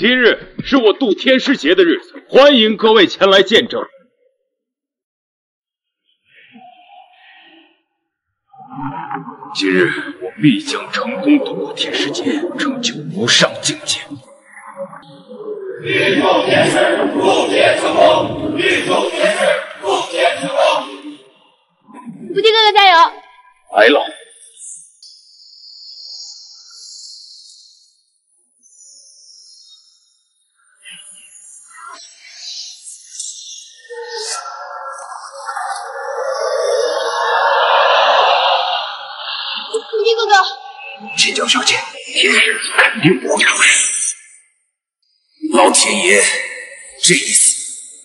今日是我渡天师劫的日子，欢迎各位前来见证。今日我必将成功渡过天师劫，成就无上境界。欲救天师，渡劫成功！欲救天师，渡劫成功！福地哥哥加油！来了。千娇小姐，天师肯定不会出事。老天爷，这一次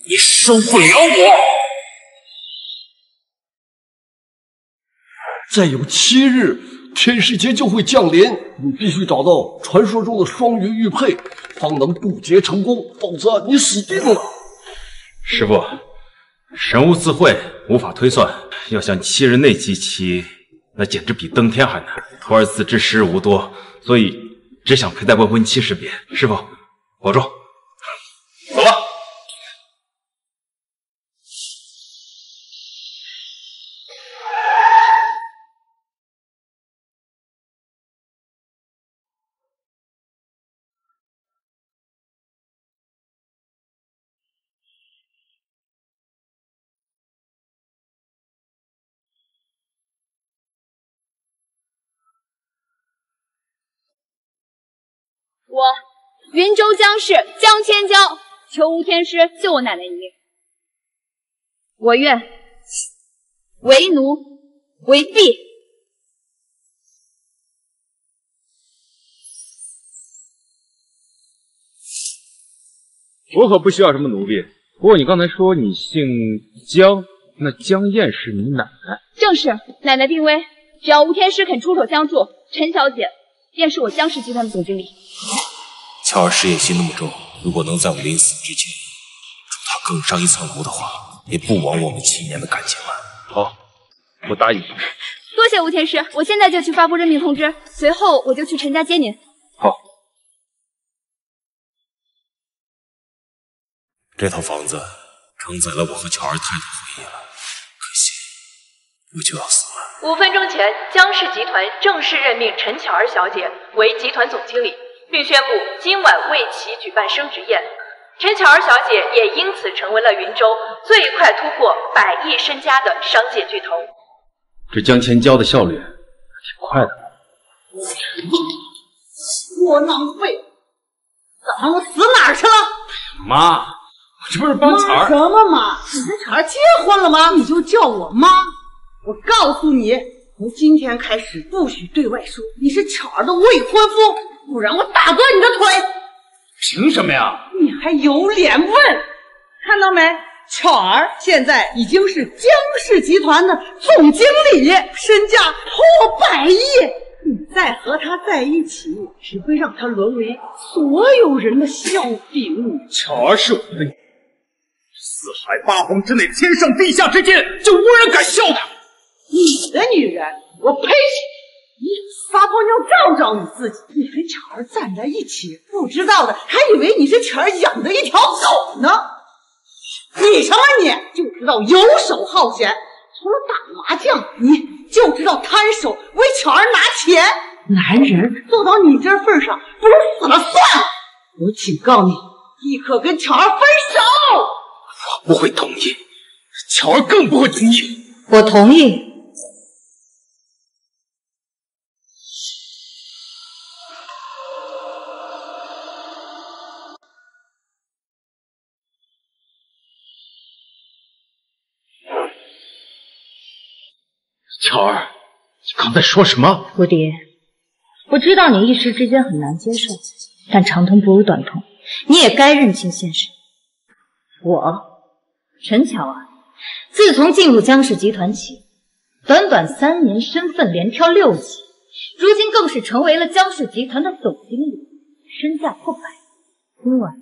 你收不了我！再有七日，天师劫就会降临，你必须找到传说中的双鱼玉佩，方能渡劫成功，否则你死定了。师傅，神物自会，无法推算，要想七日内集齐。那简直比登天还难。徒儿自知时日无多，所以只想陪在未婚妻身边。师傅，保重。云州江氏江千娇求吴天师救我奶奶一命。我愿为奴为婢。我可不需要什么奴婢。不过你刚才说你姓江，那江燕是你奶奶？正是，奶奶病危，只要吴天师肯出手相助，陈小姐便是我江氏集团的总经理。乔儿事业心那么重，如果能在我临死之前助他更上一层楼的话，也不枉我们七年的感情了。好，我答应你。多谢吴天师，我现在就去发布任命通知，随后我就去陈家接您。好。这套房子承载了我和乔儿太多回忆了，可惜我就要死了。五分钟前，江氏集团正式任命陈巧儿小姐为集团总经理。并宣布今晚为其举办升职宴，陈巧儿小姐也因此成为了云州最快突破百亿身家的商界巨头。这江千娇的效率挺快的。窝囊废，怎么死哪儿去了？妈，我这不是帮巧儿什么妈？你跟巧儿结婚了吗？你就叫我妈。我告诉你，从今天开始不许对外说你是巧儿的未婚夫。不然我打断你的腿！凭什么呀？你还有脸问？看到没，巧儿现在已经是江氏集团的总经理，身价破百亿。你再和他在一起，只会让他沦为所有人的笑柄。巧儿是我的女人，四海八荒之内，天上地下之间，就无人敢笑她。你的女人，我呸！你撒泡尿照照你自己！你跟巧儿站在一起，不知道的还以为你是巧儿养的一条狗呢。你什么？你就知道游手好闲，除了打麻将，你就知道摊手为巧儿拿钱。男人做到你这份上，不如死了算了。我警告你，立刻跟巧儿分手。我不会同意，巧儿更不会同意。我同意。刚才说什么？蝴蝶，我知道你一时之间很难接受，但长痛不如短痛，你也该认清现实。我陈巧儿，自从进入江氏集团起，短短三年身份连跳六级，如今更是成为了江氏集团的总经理，身价破百。今晚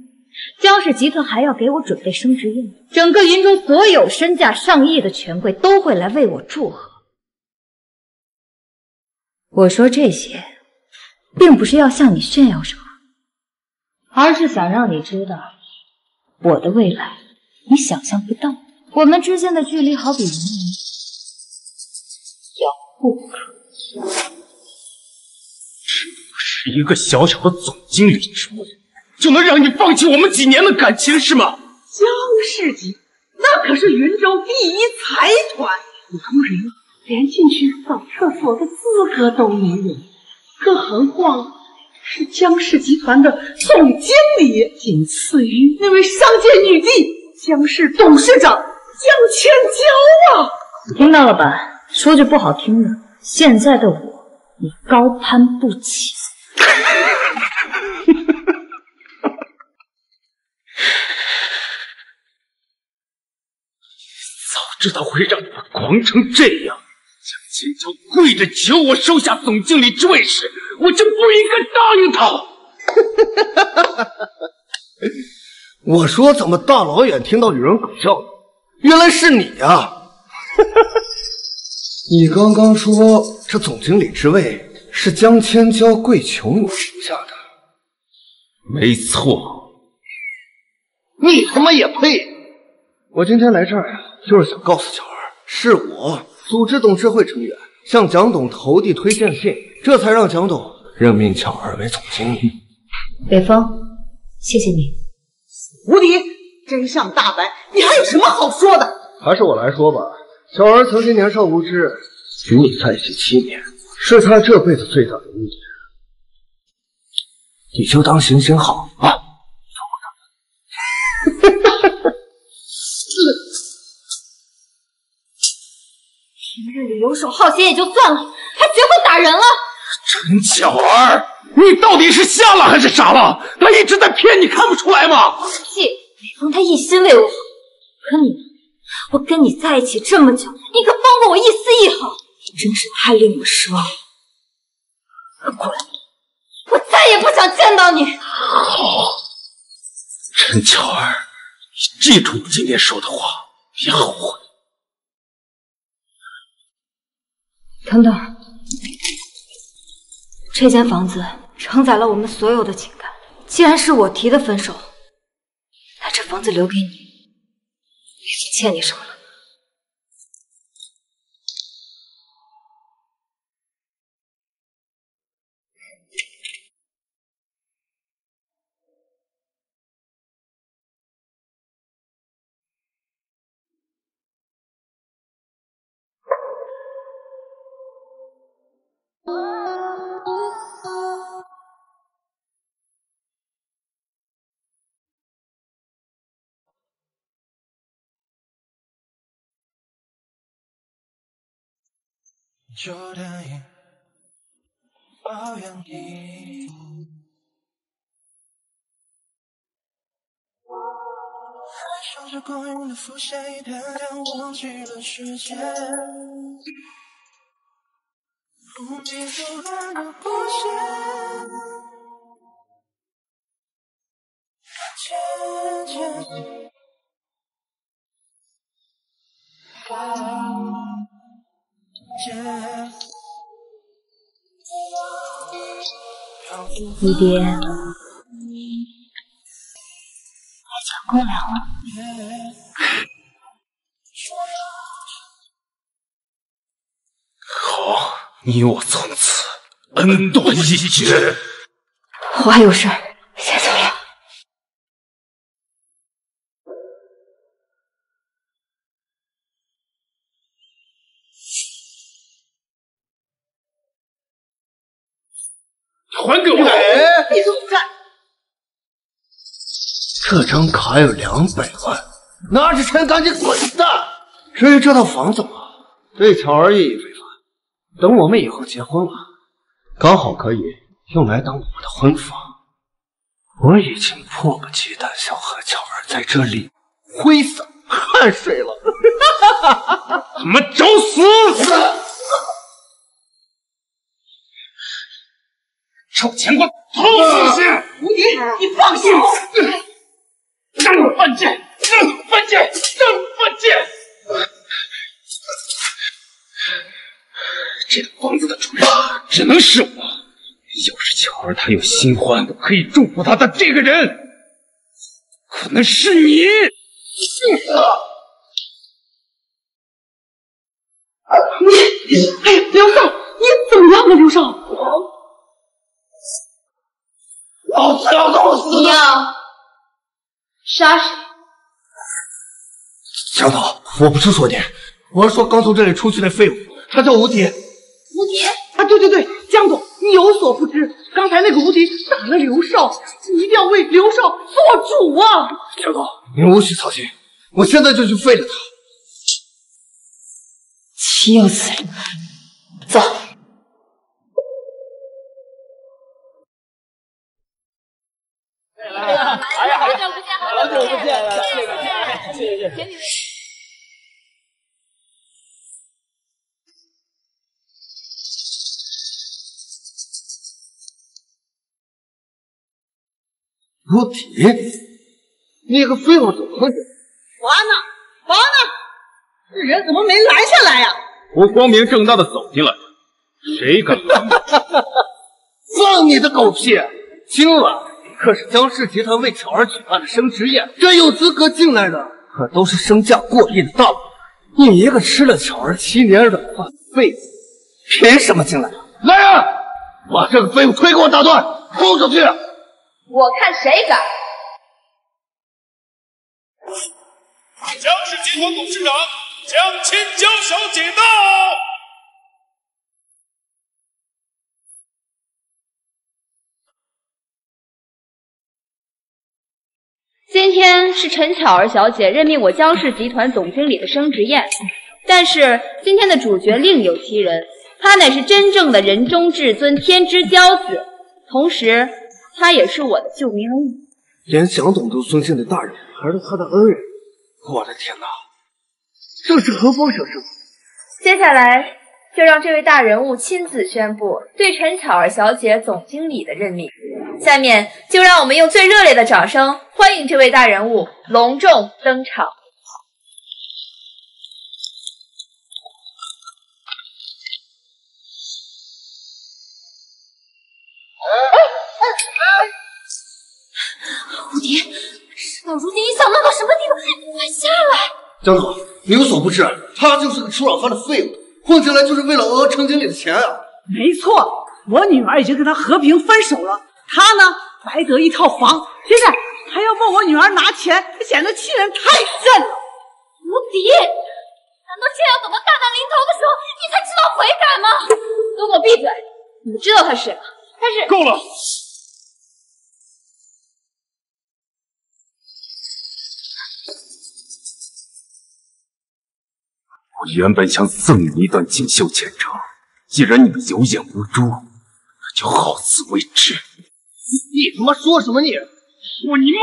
江氏集团还要给我准备升职宴，整个云州所有身价上亿的权贵都会来为我祝贺。我说这些，并不是要向你炫耀什么，而是想让你知道，我的未来你想象不到。我们之间的距离好比云遥不可及。是一个小小的总经理职位，就能让你放弃我们几年的感情是吗？江氏集那可是云州第一财团，普通人连进去扫厕所的资格都没有，更何况是江氏集团的总经理，仅次于那位商界女帝江氏董事长。江千娇啊，听到了吧？说句不好听的，现在的我你高攀不起。早知道会让你们狂成这样，江千娇跪着求我收下总经理之位时，我就不应该答应他。我说怎么大老远听到有人狗叫？原来是你呀！你刚刚说这总经理之位是江千娇跪求我收下的，没错。你他妈也配！我今天来这儿呀，就是想告诉巧儿，是我组织董事会成员向蒋董投递推荐信，这才让蒋董任命巧儿为总经理。北风，谢谢你。无敌。真相大白，你还有什么好说的？还是我来说吧。巧儿曾经年少无知，与你在一起七年，是他这辈子最大的污点。你就当行行好啊！游手好闲也就算了，还学会打人了。陈巧儿，你到底是瞎了还是傻了？他一直在骗你，看不出来吗？气！北风他一心为我好，可你呢？我跟你在一起这么久，你可帮过我一丝一毫，你真是太令我失望了。滚！我再也不想见到你。好，陈巧儿，你记住你今天说的话，别后悔。等等，这间房子承载了我们所有的情感，既然是我提的分手。那这房子留给你，已经欠你什么了？就答应包养你，还守着过眼的浮现一点点，忘记了时间。不迷路乱的过线，渐渐。蝴蝶，我抢公粮了。好，你我从此恩断义绝。我还有事，先走这张卡有两百万，拿着钱赶紧滚蛋！至于这套房子嘛，对巧儿意义非凡。等我们以后结婚了，刚好可以用来当我们的婚房。我已经迫不及待想和巧儿在这里挥洒汗水了。他妈找死！臭钱瓜，偷东西！无敌，你放下我！真犯贱，真犯贱，真犯贱！这个房子的主人只能是我。要是巧儿她有新欢，可以祝福她的这个人，可能是你。是啊。你，哎呀，刘少，你怎么样了，刘少？老子要弄死你要杀谁？江总，我不是说你，我是说刚从这里出去那废物，他叫吴迪。吴迪啊，对对对，江总，你有所不知，刚才那个吴迪打了刘少，你一定要为刘少做主啊！江总，您无需操心，我现在就去废了他。岂有此理！走。好久不见，谢谢谢谢。吴迪，你个废物怎么回事？保安呢？保安呢？这人怎么没拦下来呀？我光明正大的走进来，谁敢拦我？放你的狗屁！今晚可是江氏集团为巧儿举办的升职宴，这有资格进来的可都是身价过亿的大佬。你一个吃了巧儿七年软饭的废物，凭什么进来？来人，把这个废物腿给我打断，轰出去！我看谁敢！江氏集团董事长江千娇小姐到。今天是陈巧儿小姐任命我江氏集团总经理的升职宴，但是今天的主角另有其人，他乃是真正的人中至尊、天之骄子，同时他也是我的救命恩人。连蒋总都尊敬的大人，还是他的恩人。我的天哪，这是何方神圣？接下来就让这位大人物亲自宣布对陈巧儿小姐总经理的任命。下面就让我们用最热烈的掌声欢迎这位大人物隆重登场。吴迪，事到如今，你想闹到什么地步？快下来！江总，你有所不知，他就是个吃软饭的废物，混进来就是为了讹程经理的钱啊！没错，我女儿已经跟他和平分手了，他呢白得一套房，现在还要问我女儿拿钱，显得欺人太甚了。吴迪，难道现要等到大难临头的时候，你才知道悔改吗？都给我闭嘴！你知道他是谁吗？他是……够了！我原本想赠你一段锦绣前程，既然你们有眼无珠，那就好自为之。你他妈说什么你？说你妈！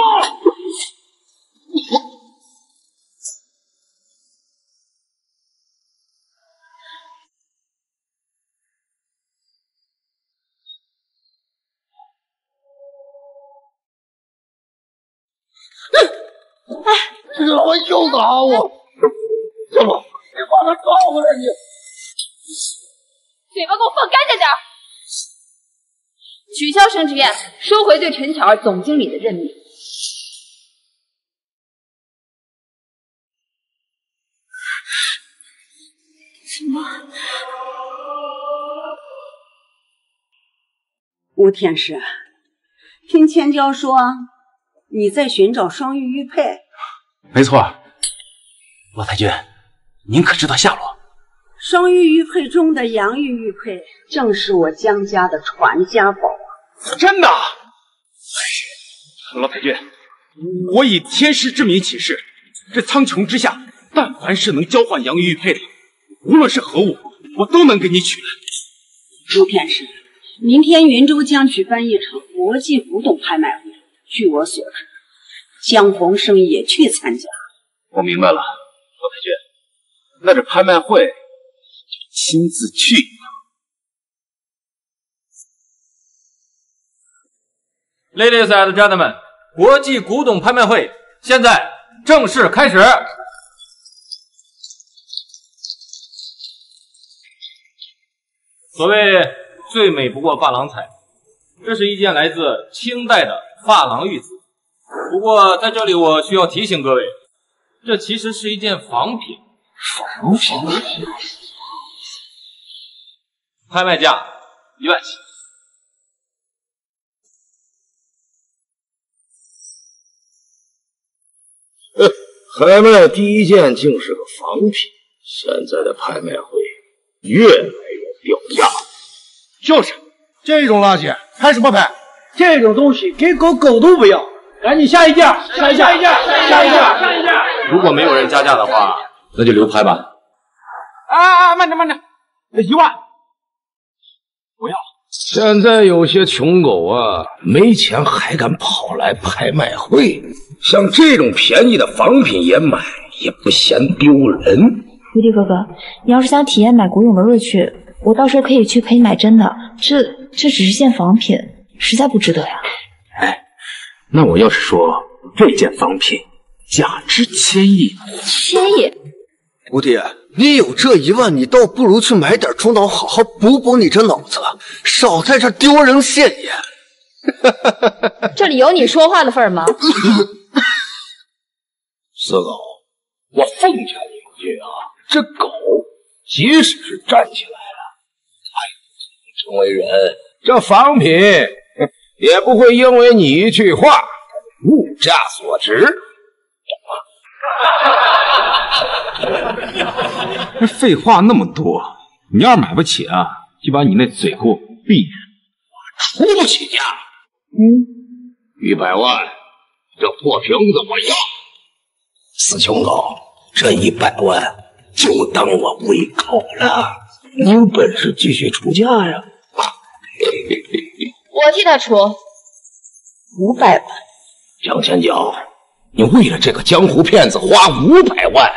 这个混又打我！小龙，你把他抓回来！你嘴巴给我放干净点！取消升职宴，收回对陈巧儿总经理的任命。什么？吴天师，听千娇说你在寻找双玉玉佩，没错，罗太君，您可知道下落？双玉玉佩中的阳玉玉佩正是我江家的传家宝啊！真的？老太君，我以天师之名起誓，这苍穹之下，但凡是能交换阳玉玉佩的，无论是何物，我都能给你取来。朱天师，明天云州将举办一场国际古董拍卖会，据我所知，江洪生也去参加。我明白了，老太君，那这拍卖会就亲自去一趟。Ladies and gentlemen，国际古董拍卖会现在正式开始。所谓最美不过珐琅彩，这是一件来自清代的珐琅玉子。不过在这里我需要提醒各位，这其实是一件仿品。仿品？拍卖价一万起。拍卖第一件竟是个仿品，现在的拍卖会越来越掉价。就是这种垃圾，拍什么拍？这种东西给狗狗都不要，赶紧下一件，下一件，下一件，下一件，下一架。如果没有人加价的话，那就流拍吧。啊啊，慢着慢着，一万，不要。现在有些穷狗啊，没钱还敢跑来拍卖会，像这种便宜的仿品也买，也不嫌丢人。蝴蝶哥哥，你要是想体验买古董的乐趣，我到时候可以去陪你买真的。这这只是件仿品，实在不值得呀。哎，那我要是说这件仿品价值千亿，千亿？蝴蝶，你有这一万，你倒不如去买点猪脑，好好补补你这脑子，少在这丢人现眼。这里有你说话的份儿吗？四狗，我奉劝你一句啊，这狗即使是站起来了，它也不可能成为人。这仿品也不会因为你一句话物价所值，这废话那么多，你要是买不起啊，就把你那嘴给我闭上。我出不起价。嗯，一百万，这破瓶子我要。死穷狗，这一百万就当我喂狗了。你有本事继续出价呀！我替他出五百万。江千角，你为了这个江湖骗子花五百万，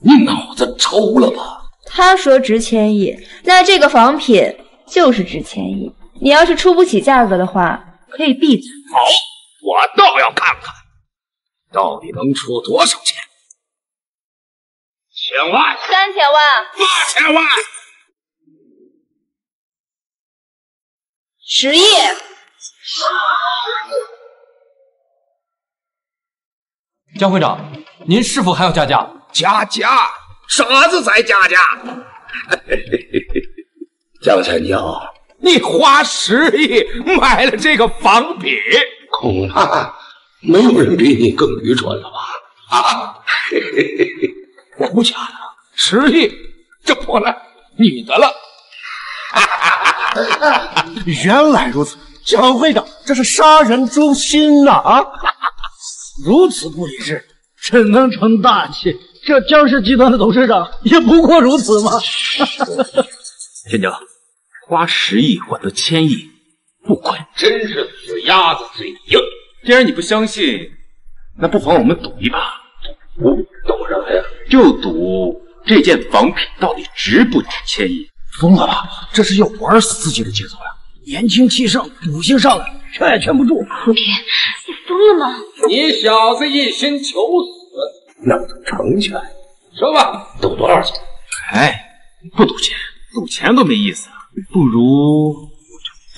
你脑子抽了吧？他说值千亿，那这个仿品就是值千亿。你要是出不起价格的话，可以闭嘴。好，我倒要看看，到底能出多少钱？千万、三千万、八千万、十亿。江会长，您是否还要加价？加价？傻子才加价！江千角，你花十亿买了这个仿品，恐怕没有人比你更愚蠢了吧？啊！我不假了，十亿，这破烂你的了。原来如此，江会长，这是杀人诛心呐！啊，如此不理智，怎能成大器？这江氏集团的董事长也不过如此吗？天骄，花十亿换得千亿，不亏。真是死鸭子嘴硬。既然你不相信，那不妨我们赌一把。赌赌什么呀？就赌这件仿品到底值不值千亿？疯了吧？这是要玩死自己的节奏呀！年轻气盛，赌性上来，劝也劝不住。蝴蝶，你疯了吗？你小子一心求死，那就成全。说吧，赌多少钱？哎，不赌钱，赌钱多没意思啊！不如我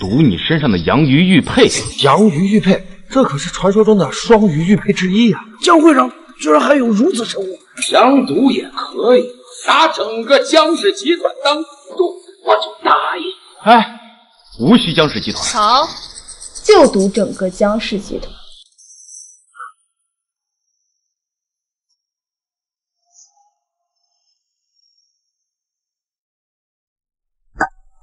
就赌你身上的洋鱼玉佩。洋鱼玉佩，这可是传说中的双鱼玉佩之一呀！江会长居然还有如此神物，想赌也可以，拿整个江氏集团当赌注，我就答应。哎，无需江氏集团。好，就赌整个江氏集团。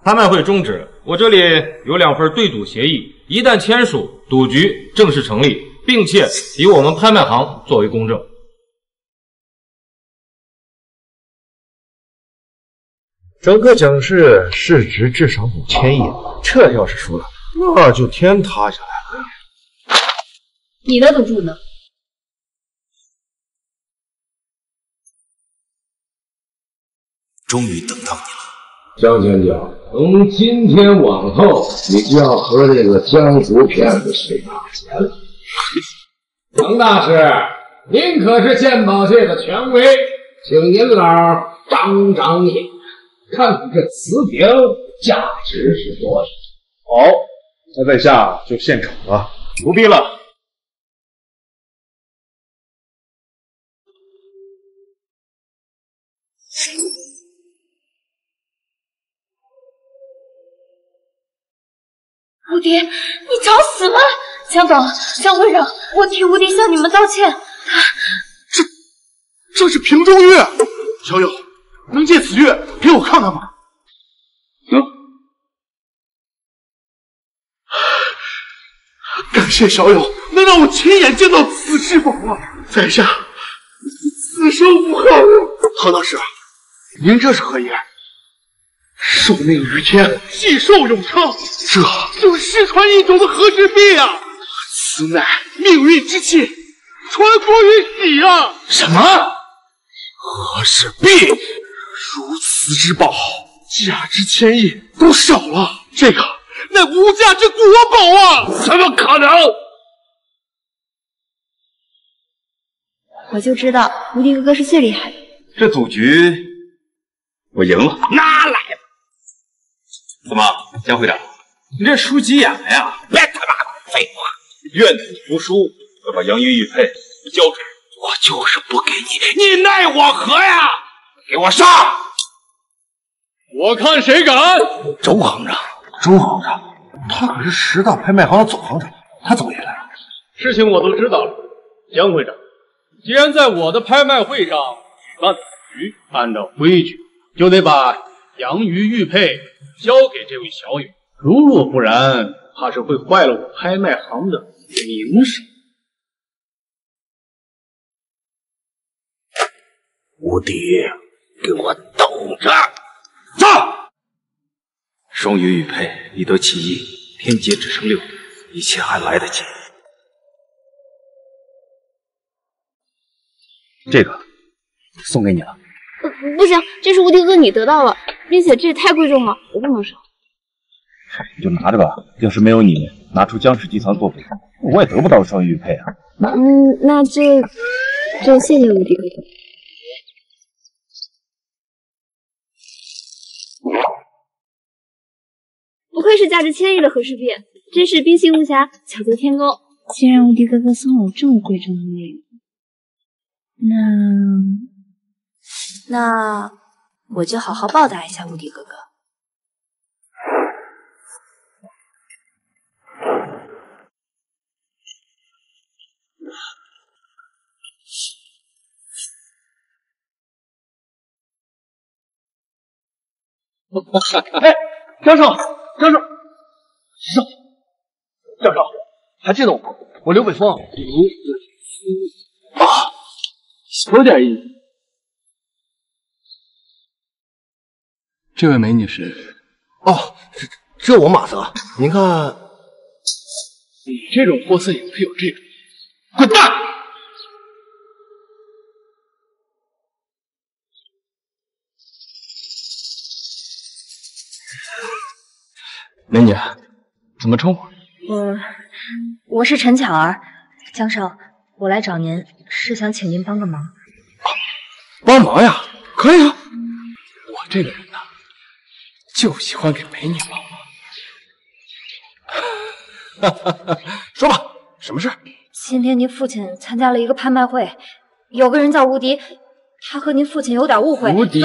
拍卖会终止，我这里有两份对赌协议，一旦签署，赌局正式成立，并且以我们拍卖行作为公证。整个蒋氏市值至少五千亿，这要是输了，那就天塌下来了。你的赌注呢？终于等到你了。江千角，从今天往后，你就要和这个江湖骗子学打钱了。江大师，您可是鉴宝界的权威，请您老长长眼，看看这瓷瓶价值是多少。好，那在下就献丑了。不必了。无敌，你找死吗？江总、江会长，我替无敌向你们道歉。他这是瓶中玉，小友，能借此月给我看看吗？能。感谢小友能让我亲眼见到此至宝啊！在下此生无憾。何大师，您这是何意？受命于天，既寿永昌，这就是失传已久的和氏璧啊！此乃命运之气，传国于己啊！什么？和氏璧？如此之宝，价值千亿都少了，这个乃无价之国宝啊！怎么可能？我就知道无敌哥哥是最厉害的。这赌局我赢了，拿来吧！怎么，江会长，你这输急眼了呀？别他妈的废话！愿赌服输，要把杨玉玉佩交出来。我就是不给你，你奈我何呀？给我上！我看谁敢！周行长，周行长，他可是十大拍卖行的总行长，他怎么也来了？事情我都知道了，江会长，既然在我的拍卖会上举办局，按照规矩就得把杨鱼玉佩交给这位小友，如若不然，怕是会坏了我拍卖行的名声。无敌，给我等着！走！双鱼玉佩已得其一，天劫只剩六，一切还来得及。这个送给你了。呃，不行，这是无敌哥你得到了，并且这也太贵重了，我不能收。你就拿着吧，要是没有你拿出江氏集团做补偿，我也得不到双鱼玉佩啊。嗯，那这就谢谢无敌哥不愧是价值千亿的和氏璧，真是冰心无瑕，巧夺天工。既然无敌哥哥送了我这么贵重的礼物，那那我就好好报答一下无敌哥哥。哎，江少，江少，少，江少，还记得我吗？我刘北风。啊，有点意思。这位美女是？哦，这这我马泽。您看，你这种货色也配有这种？滚蛋！美女，怎么称呼？我我是陈巧儿，江少，我来找您是想请您帮个忙。帮忙呀？可以啊。我这个人呐，就喜欢给美女帮忙。说吧，什么事？今天您父亲参加了一个拍卖会，有个人叫吴迪，他和您父亲有点误会。吴迪，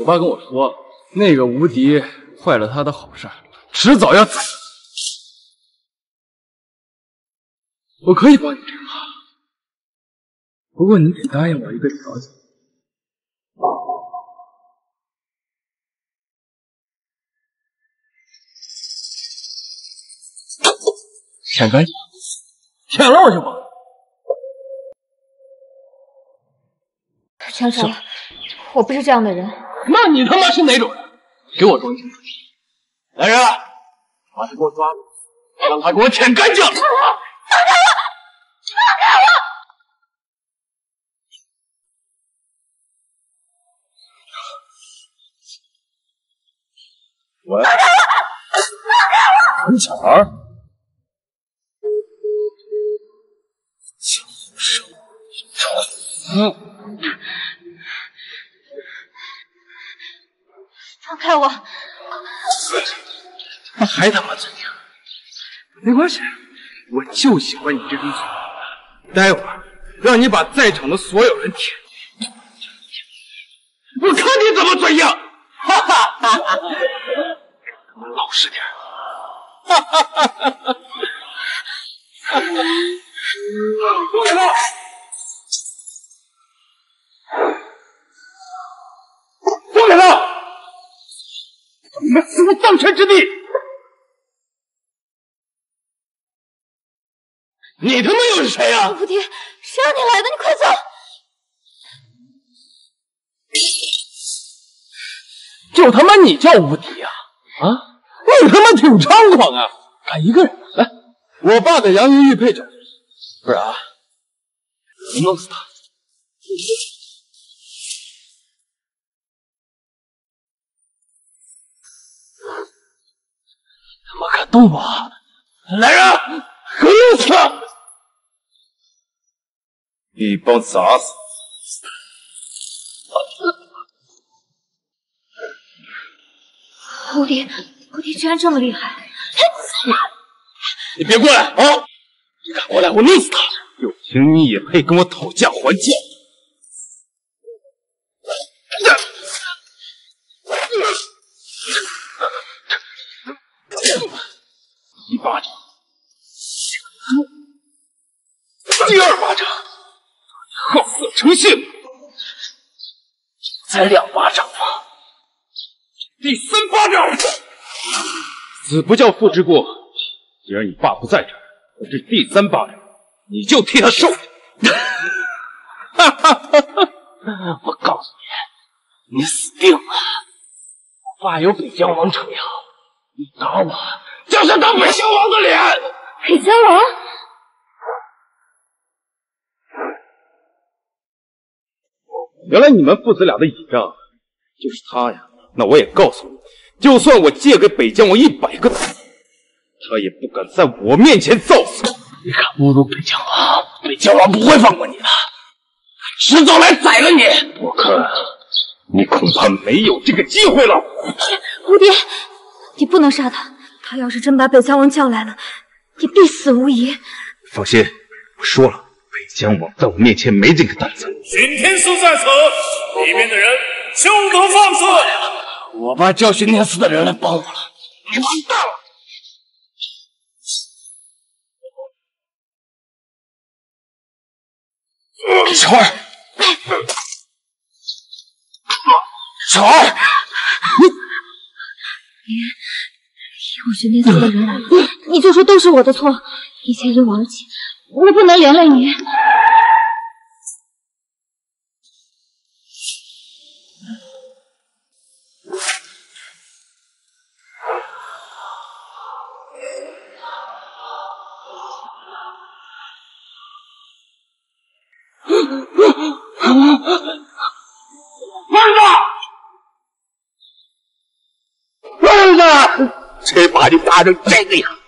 我爸跟我说，那个吴迪坏了他的好事，迟早要死。我可以帮你这个忙，不过你得答应我一个条件。舔干净，舔了我就帮。江少，我不是这样的人。那你他妈是哪种人？给我装清楚！来人，把他给我抓住，让他给我舔干净！放开我！放开我！放开我！我！放开我！放开我！陈巧儿，江生，嗯。放开我！那还他妈嘴硬？没关系，我就喜欢你这种嘴。待会儿让你把在场的所有人舔，我看你怎么嘴硬！哈哈哈哈！老实点！哈哈哈哈哈！不给他！不给他！你们死无葬身之地！你他妈又是谁啊、无敌，谁让你来的？你快走！就他妈你叫无敌啊！啊，你他妈挺猖狂啊！敢一个人来，我爸的杨云玉佩这，不然啊，我弄死他！他妈敢动我！来人，给我弄死他！一帮杂碎！无敌，无敌居然这么厉害！你别过来啊！你敢过来，我弄死他！有情你也配跟我讨价还价？一巴掌，第二巴掌，成性，才两巴掌吧？第三巴掌，死不叫父之过。既然你爸不在这儿，我这第三巴掌你就替他受。哈哈哈哈！我告诉你，你死定了！我爸有北疆王撑腰，你打我就是打北疆王的脸。北疆王，原来你们父子俩的倚仗就是他呀！那我也告诉你，就算我借给北疆王一百个子，他也不敢在我面前造次。你敢侮辱北疆王，北疆王不会放过你的，迟早来宰了你。我看你恐怕没有这个机会了。无蝶，你不能杀他，他要是真把北疆王叫来了，你必死无疑。放心，我说了，北疆王在我面前没这个胆子。巡天寺在此，里面的人休得放肆！我爸叫巡天寺的人来帮我了，你完蛋了！巧儿，巧儿，有巡天司的人来了，你就说都是我的错，以前因我而起，我不能连累你。儿子，谁把你打成这个样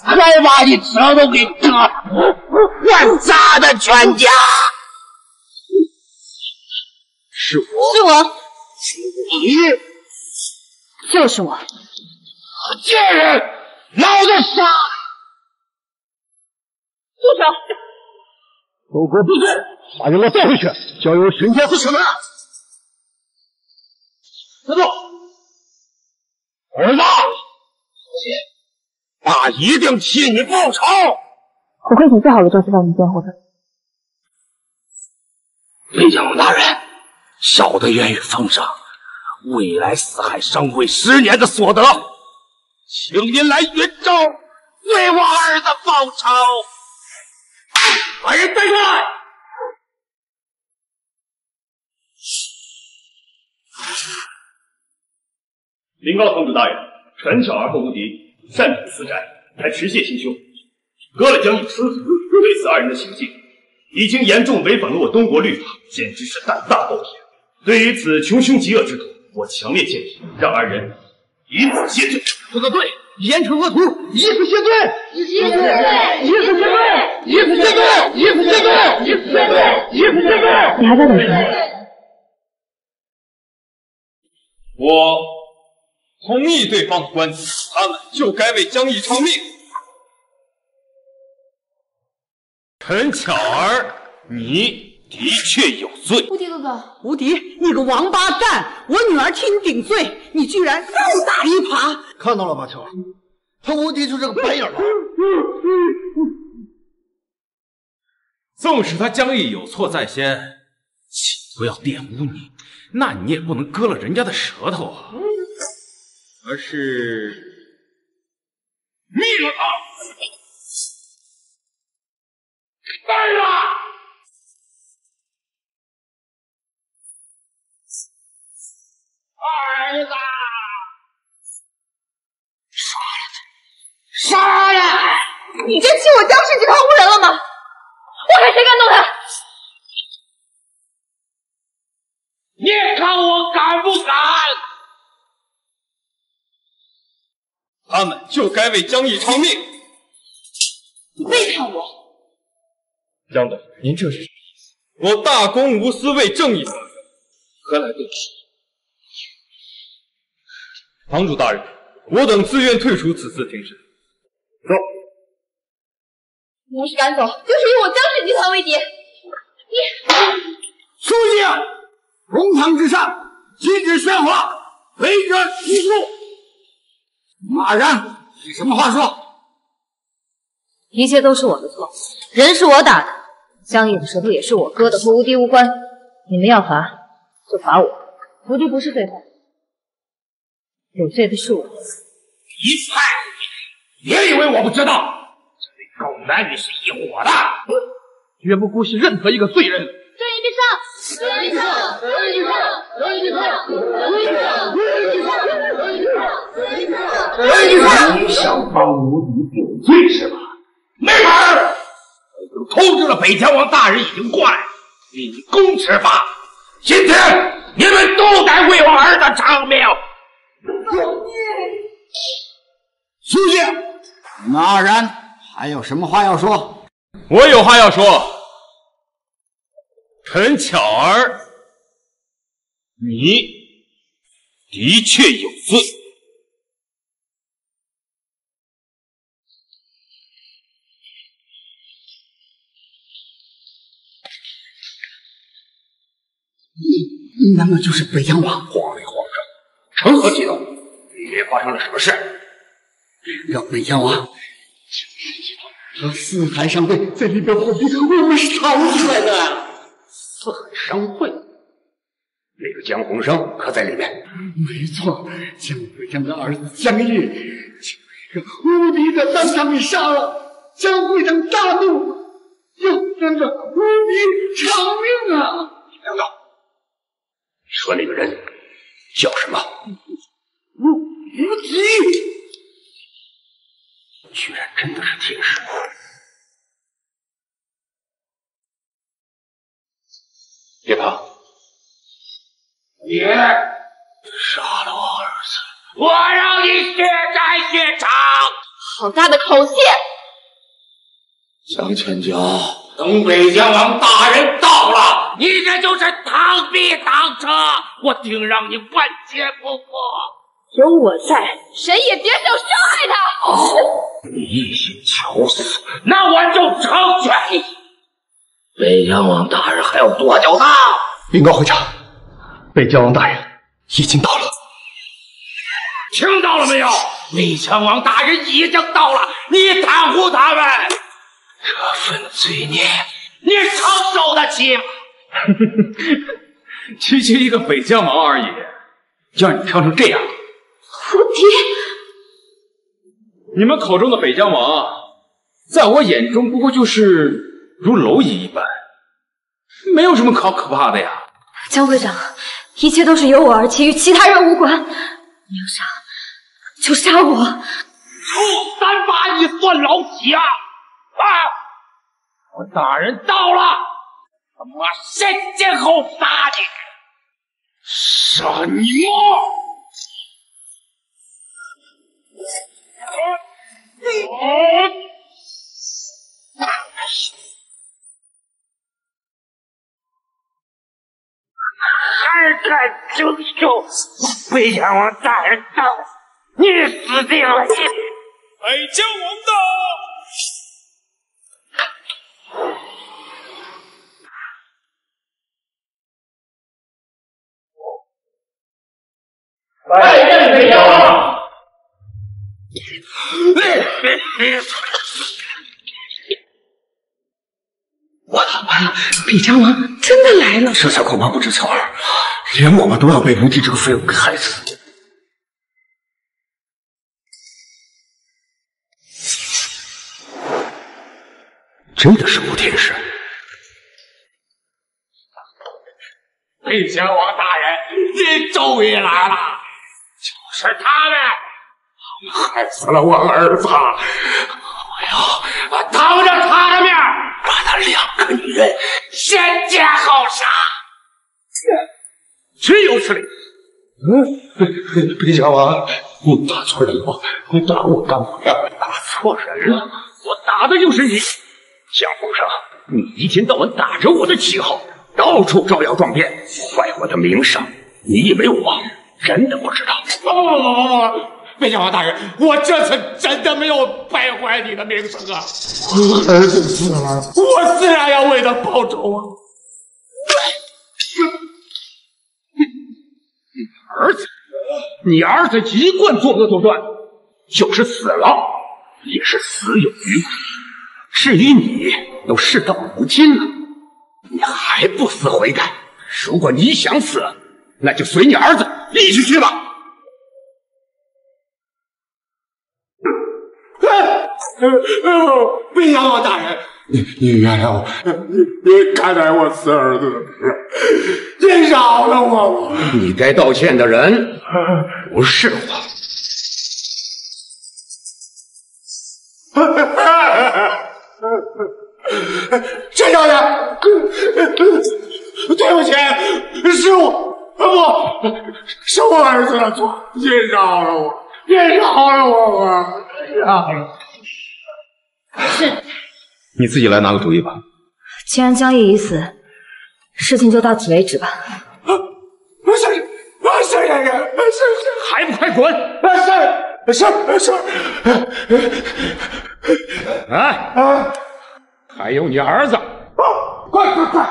子？还把你舌头给割了，我砸的全家！是我，是我，你就是我。贱人，老子杀！住手！狗哥不对，把人给我带回去，交由巡天寺审问。站住！儿子，爸一定替你报仇！我会请最好的咒师帮你辩护的。北疆王大人，小的愿意奉上未来四海商会十年的所得，请您来云州为我儿子报仇。把人带过来！禀告同志大人，陈巧儿不无敌擅闯私宅，还持械行凶，割了江一尸。对此二人的行径，已经严重违反了我东国律法，简直是胆大包天。对于此穷凶极恶之徒，我强烈建议让二人以死谢罪。说的对，严惩恶徒，以死谢罪，以死谢罪，以死谢罪，以死谢罪，以死谢罪，以死谢罪，以死谢罪。你还在等什么？我同意对方的观点，他们就该为江毅偿命。陈巧儿，你的确有罪。无敌哥哥，无敌，你个王八蛋！我女儿替你顶罪，你居然又打一耙！看到了吧，巧儿，他无敌就是个白眼狼。纵使他江毅有错在先，企图要玷污你，那你也不能割了人家的舌头啊，而是灭了他！来了！儿子，杀了他！你真欺我江氏集团无人了吗？我看谁敢动他！你看我敢不敢？他们就该为江毅偿命。你背叛我！江总，您这是什么意思？我大公无私，为正义发声，何来对峙？堂主大人，我等自愿退出此次庭审。走。你要是敢走，就是与我江氏集团为敌。你，书记，公堂之上禁止喧哗，违者起诉。马然，你什么话说？一切都是我的错，人是我打的，江毅的舌头也是我割的，和无敌无关。你们要罚就罚我，无敌不是罪犯，有罪的是我。一派，别以为我不知道，这对狗男女是一伙的，绝不姑息任何一个罪人。正义必胜！正义必胜！正义必胜！正义必胜！正义必胜！正义必胜！正义必胜！你想帮无敌顶罪是吧？没门！已经通知了北疆王大人，已经过来了，立公执法。今天你们都得为我儿子偿命。书记，你们二人还有什么话要说？我有话要说。陈巧儿，你的确有罪。难道就是北疆王？皇里皇上，成何体统？里面发生了什么事？让北疆王和四海商会在里边货币，我们是逃出来的。四海商会，那个江洪生可在里面？没错，江北江的儿子江毅，就被个无敌的当场给杀了。江会长大怒，要那个无敌偿命啊！梁导，你说那个人叫什么？无无极，居然真的是天使！别怕，你杀了我儿子，我让你血债血偿！好大的口气！江千娇，等北疆王大人到了，你这就是螳臂当车，我定让你万劫不复！有我在，谁也别想伤害他！你一心求死，那我就成全你。北疆王大人还要多久到？禀告会长，北疆王大人已经到了。听到了没有？北疆王大人已经到了，你袒护他们，这份罪孽你承受得起吗？区区一个北疆王而已，就让你跳成这样？无敌！你们口中的北疆王，在我眼中不过就是如蝼蚁一般，没有什么好可怕的呀。江会长，一切都是由我而起，与其他人无关。你要杀就杀我，出三八一算老几啊！啊！我大人到了，他妈先奸后杀你！杀你妈！还敢争秀？北疆王大人到，你死定了！北疆王到。拜见北疆王。完了完了，北疆王真的来了！这下恐怕不止乔儿，连我们都要被无敌这个废物给害死。真的是吴天使！北疆王大人，您终于来了！是他们，他们害死了我儿子！我要当着他的面把那两个女人先奸后杀！真有此理！嗯，北疆王，你打错人了，你打我干嘛呀？打错人了，我打的就是你！江湖上，你一天到晚打着我的旗号，到处招摇撞骗，坏我的名声。你以为我真的不知道？不不不不不！北疆王大人，我这次真的没有败坏你的名声啊！我儿子死了，我自然要为他报仇啊！你儿子，你儿子一贯作恶多端，就是死了也是死有余辜。至于你，都事到如今了，你还不思悔改？如果你想死，那就随你儿子一起去吧。北疆王大人，你你原谅我，你你看在我死儿子的事，你饶了我吧。你该道歉的人不是我。陈少爷，对不起，是我，不是我儿子的错，别饶了我，别饶了我吧，饶了。是，你自己来拿个主意吧。既然江毅已死，事情就到此为止吧。啊是，不是爷爷，是是，还不快滚！是是是，哎啊！还有你儿子，快快快！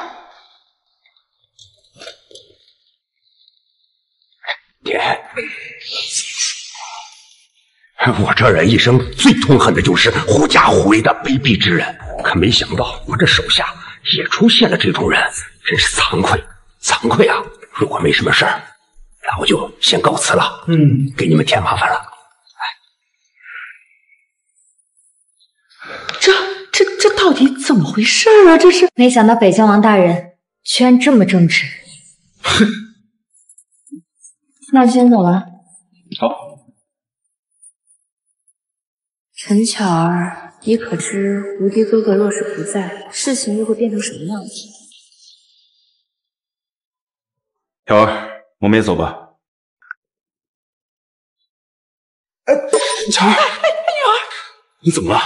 爹，我这人一生最痛恨的就是狐假虎威的卑鄙之人，可没想到我这手下也出现了这种人，真是惭愧，惭愧啊！如果没什么事儿，那我就先告辞了。嗯，给你们添麻烦了。这这这到底怎么回事啊？这是没想到北疆王大人居然这么正直。哼，那我先走了。好。陈巧儿，你可知无敌哥哥若是不在，事情又会变成什么样子？巧儿，我们也走吧。巧儿，女儿，你怎么了？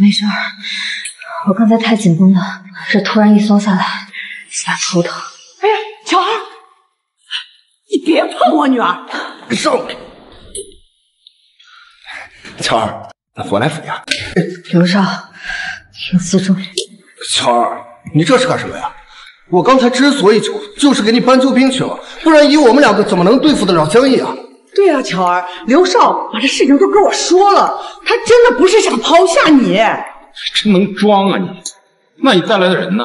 没事儿，我刚才太紧绷了，这突然一松下来，吓头疼。哎呀，巧儿，你别碰我女儿！少，巧儿，我来扶呀。刘少，听此重。乔儿，你这是干什么呀？我刚才之所以救，就是给你搬救兵去了，不然以我们两个怎么能对付得了江毅啊？对啊，乔儿，刘少把这事情都跟我说了，他真的不是想抛下你。真能装啊你！那你带来的人呢？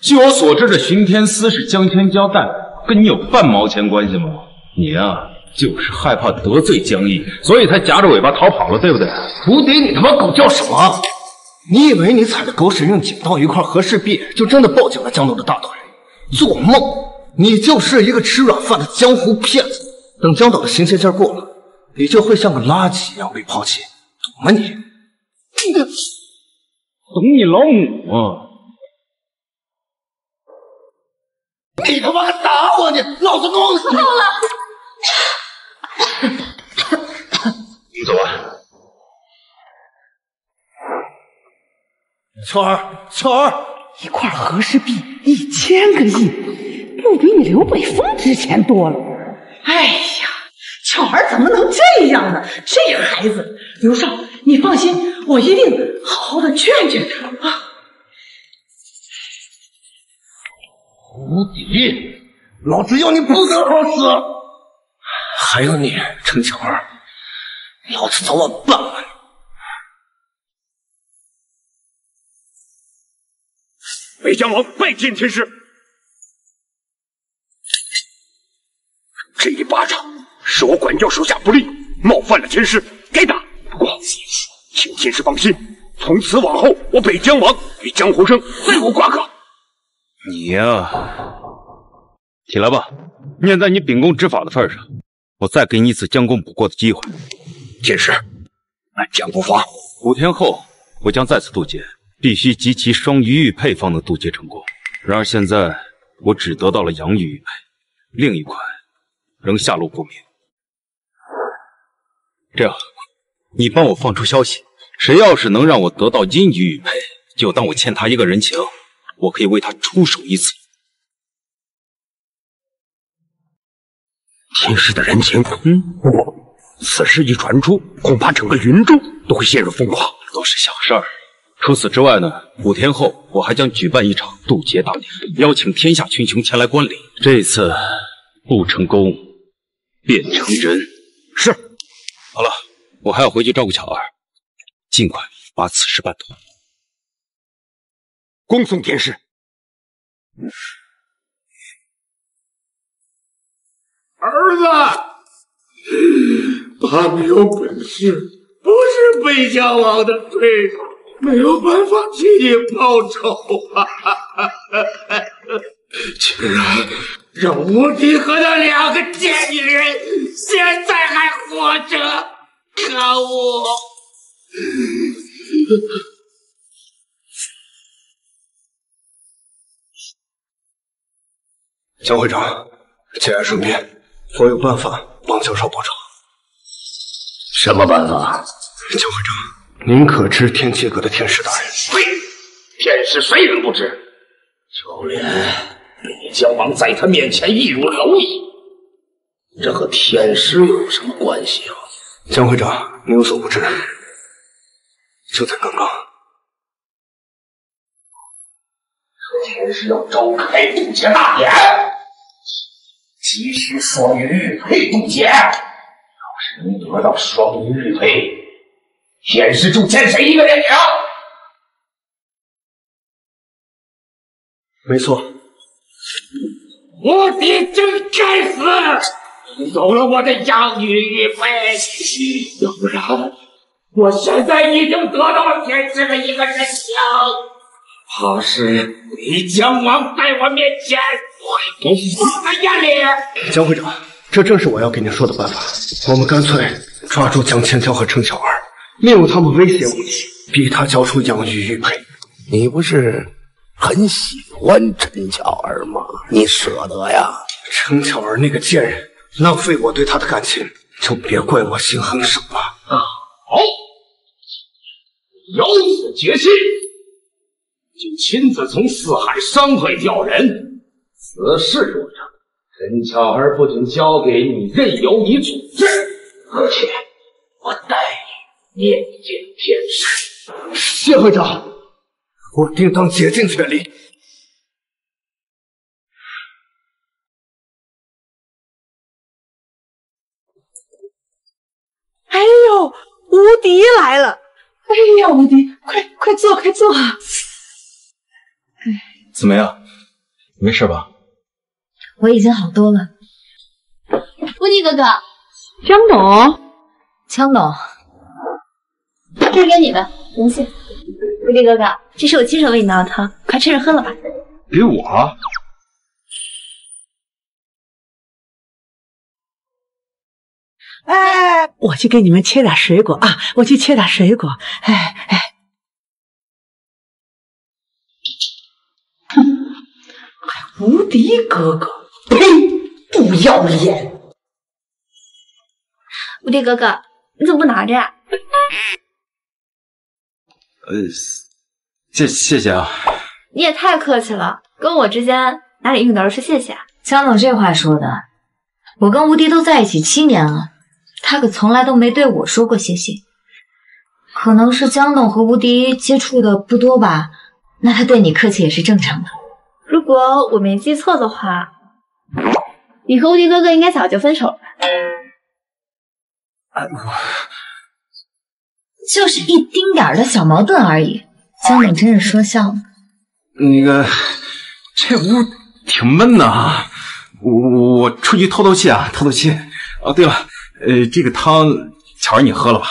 据我所知，这巡天司是江天交代，跟你有半毛钱关系吗？你呀、就是害怕得罪江毅，所以才夹着尾巴逃跑了，对不对？蝴蝶，你他妈狗叫什么？你以为你踩着狗屎运捡到一块和氏璧，就真的抱紧了江东的大腿？做梦！你就是一个吃软饭的江湖骗子。等江岛的新鲜劲过了，你就会像个垃圾一样被抛弃，懂吗你？懂你老母啊！你他妈打我你，老子弄死你！够了！你们走吧。巧儿，巧儿，一块和氏璧一千个亿，不比你刘北风值钱多了。哎呀，巧儿怎么能这样呢？这孩子，刘少，你放心，我一定好好的劝劝他啊。无敌，老子要你不得好死！还有你，陈巧儿，老子早晚办了你！北疆王拜见天师。这一巴掌是我管教手下不力，冒犯了天师，该打。不过，请天师放心，从此往后，我北疆王与江湖生再无瓜葛。你呀，起来吧。念在你秉公执法的份上，我再给你一次将功补过的机会。天师，俺将不防。五天后，我将再次渡劫，必须集齐双鱼玉佩方能渡劫成功。然而现在，我只得到了阳鱼玉佩，另一块仍下落不明。这样，你帮我放出消息，谁要是能让我得到阴鱼玉佩，就当我欠他一个人情。我可以为他出手一次。天师的人情，嗯，我此事一传出，恐怕整个云州都会陷入疯狂。都是小事儿。除此之外呢，五天后我还将举办一场渡劫大典，邀请天下群雄前来观礼。这次不成功，便成仁。是。好了，我还要回去照顾巧儿，尽快把此事办妥。恭送天师。儿子，他没有本事，不是北疆王的对手，没有办法替你报仇啊！竟然让无敌和那两个贱女人现在还活着，可恶！江会长，节哀顺变，我有办法帮教授报仇。什么办法？江会长，您可知天界阁的天师大人？呸！天师谁人不知？就连你江王在他面前亦如蝼蚁，这和天师又有什么关系啊？江会长，你有所不知，就在刚刚，天师要召开渡劫大典。及时双鱼玉佩渡劫，要是能得到双鱼玉佩，天师就见谁一个人情。没错，无敌真该死，偷走了我的养女玉佩，要不然我现在已经得到了天师的一个人情，怕是鬼将王在我面前。我不放在眼里。江会长，这正是我要给您说的办法。我们干脆抓住江千娇和程小儿，利用他们威胁武帝，逼他交出养育玉佩。你不是很喜欢陈巧儿吗？你舍得呀？程巧儿那个贱人，浪费我对她的感情，就别怪我心狠手辣。啊，好，有此决心，就亲自从四海商会调人。此事若成，陈巧儿不仅交给你，任由你处置，而且我带你面见天师。谢会长，我定当竭尽全力。哎呦，无敌来了！哎呀，无敌，快快坐，快坐。哎，怎么样？没事吧？我已经好多了。无敌哥哥，江董，江董，这是给你的，荣幸。无敌哥哥，这是我亲手为你熬的汤，快趁热喝了吧。给我？哎，我去给你们切点水果啊！我去切点水果。哎哎，无敌哥哥。呸！不要脸！无敌哥哥，你怎么不拿着呀？呃，谢谢谢啊！你也太客气了，跟我之间哪里用得着说谢谢啊？江总这话说的，我跟无敌都在一起七年了，他可从来都没对我说过谢谢。可能是江总和无敌接触的不多吧，那他对你客气也是正常的。如果我没记错的话，你和无敌哥哥应该早就分手了吧？就是一丁点儿的小矛盾而已。江总真是说笑了。那个，这屋挺闷的啊，我我出去透透气啊，透透气。哦，对了，呃，这个汤巧儿你喝了吧，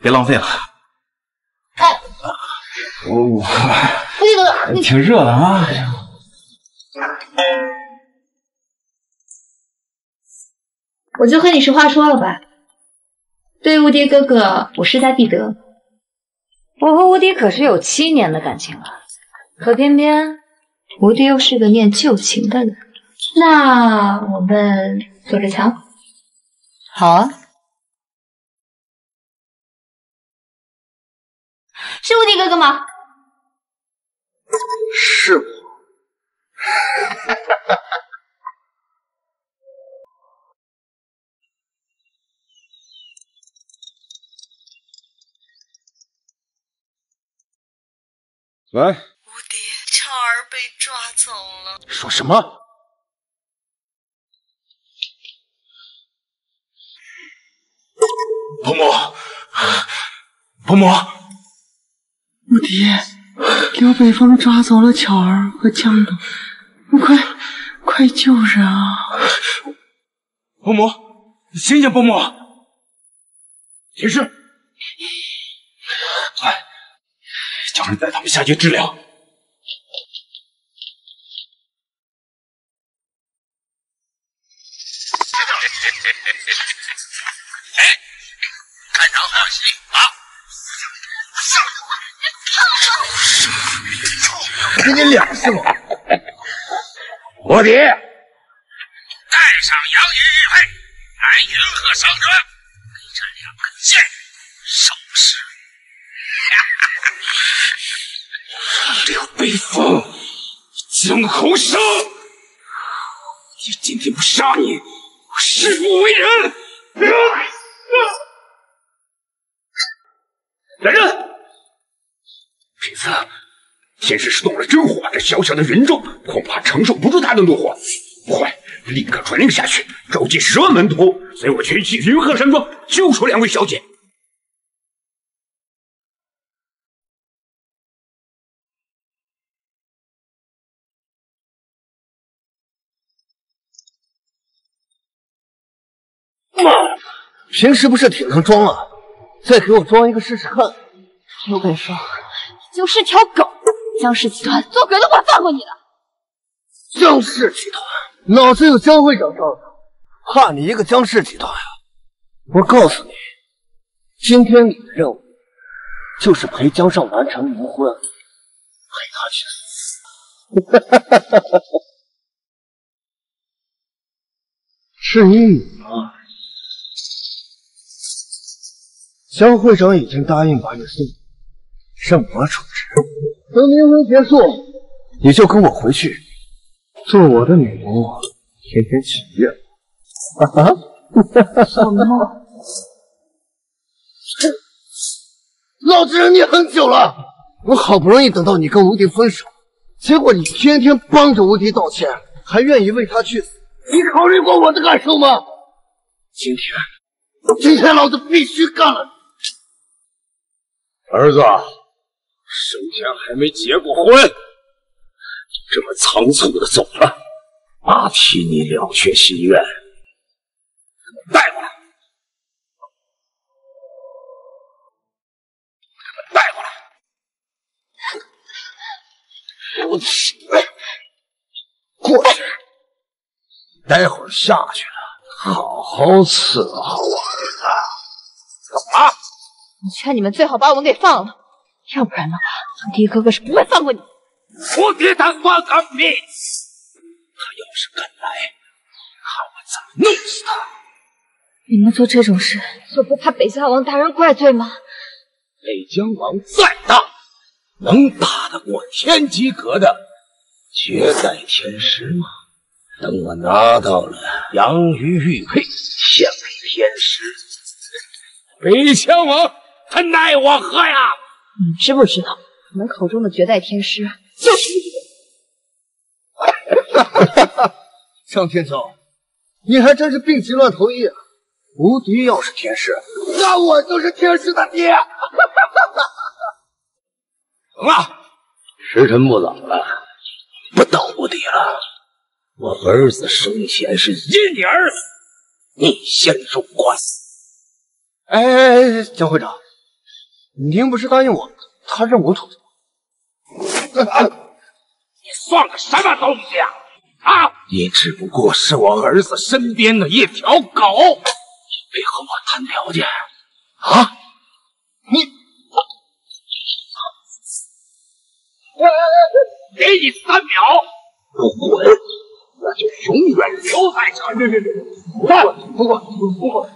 别浪费了。哎，我我无敌哥哥，你挺热的啊。我就和你实话说了吧，对无敌哥哥，我势在必得。我和无敌可是有七年的感情了，可偏偏无敌又是个念旧情的人。那我们走着瞧。好啊，是无敌哥哥吗？是我。喂，无敌，巧儿被抓走了。说什么？伯母，伯母，无敌，刘北风抓走了巧儿和江东，你快快救人啊！伯母，醒醒，伯母，秦氏，快，叫人带他们下去治疗。看场好戏啊！给你脸是吗？无敌，带上杨玉玉佩，来云鹤上阵，给这两根线收拾。刘北风，江侯生，你今天不杀你，我誓不为人。来人！这次天师是动了真火，这小小的人众恐怕承受不住他的怒火。快，立刻传令下去，召集十万门徒，随我前去云鹤山庄救出两位小姐。妈，平时不是挺能装啊？再给我装一个试试看。刘北风，你就是条狗，江氏集团做鬼都不会放过你的。江氏集团，脑子有江会长罩着，怕你一个江氏集团呀？我告诉你，今天你的任务就是陪江少完成冥婚，陪他去死。是你女吗？江会长已经答应把你送圣魔处置，等冥婚结束，你就跟我回去，做我的女奴，天天取悦我。哈哈，什么？老子忍你很久了，我好不容易等到你跟无敌分手，结果你天天帮着无敌道歉，还愿意为他去死，你考虑过我的感受吗？今天，今天老子必须干了你！儿子，生前还没结过婚，这么仓促的走了，妈替你了却心愿。带过来，带过来。我去，过去，待会儿下去了，好好伺候我儿子。干嘛？我劝你们最好把我们给放了，要不然的话，皇帝哥哥是不会放过你。无敌他放个屁！他要是敢来，看我怎么弄死他！你们做这种事，就不怕北夏王大人怪罪吗？北疆王再大，能打得过天机阁的绝代天师吗？等我拿到了杨鱼玉佩，献给天师，北疆王他奈我何呀？你知不知道，你们口中的绝代天师就是你？向天骄，你还真是病急乱投医啊！无敌要是天师，那我就是天师的爹。行了，时辰不早了，不斗无敌了。我儿子生前是因你而死，你先入关。哎哎哎，江会长，您不是答应我他认我徒弟吗？你算个什么东西啊！啊！你只不过是我儿子身边的一条狗，你别和我谈条件啊！你，给你三秒，不滚，我就永远留在这里。别别别！不滚不滚不滚！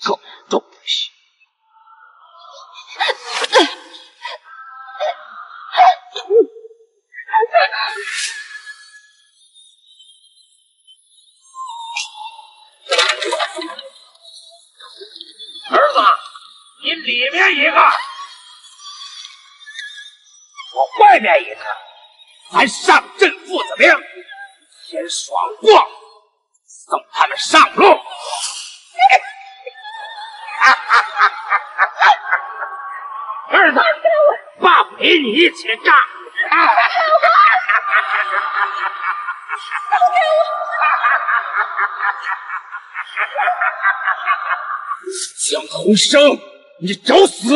走都不儿子，你里面一个，我外面一个，咱上阵父子兵，先爽过，送他们上路。儿子，爸陪你一起干。江洪生，你找死！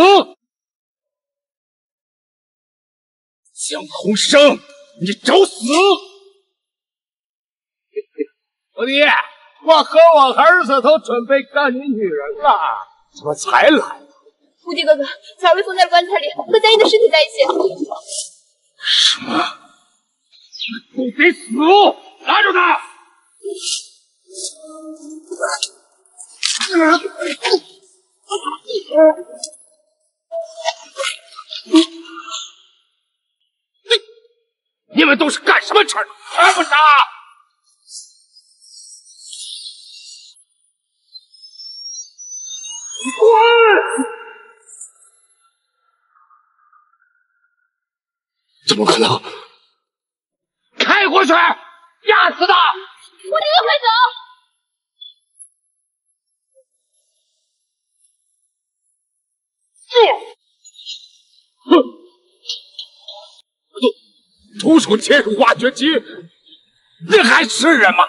江洪生，你找死！我爹，我和我儿子都准备干你女人了，怎么才来？无敌哥哥，小儿被封在了棺材里，和佳音的尸体在一起。什么？你得死！拉住他！你你们都是干什么吃的？杀不杀？滚！怎么可能？开过去，压死他！我这个快走！哼！徒手切入挖掘机，你还是人吗？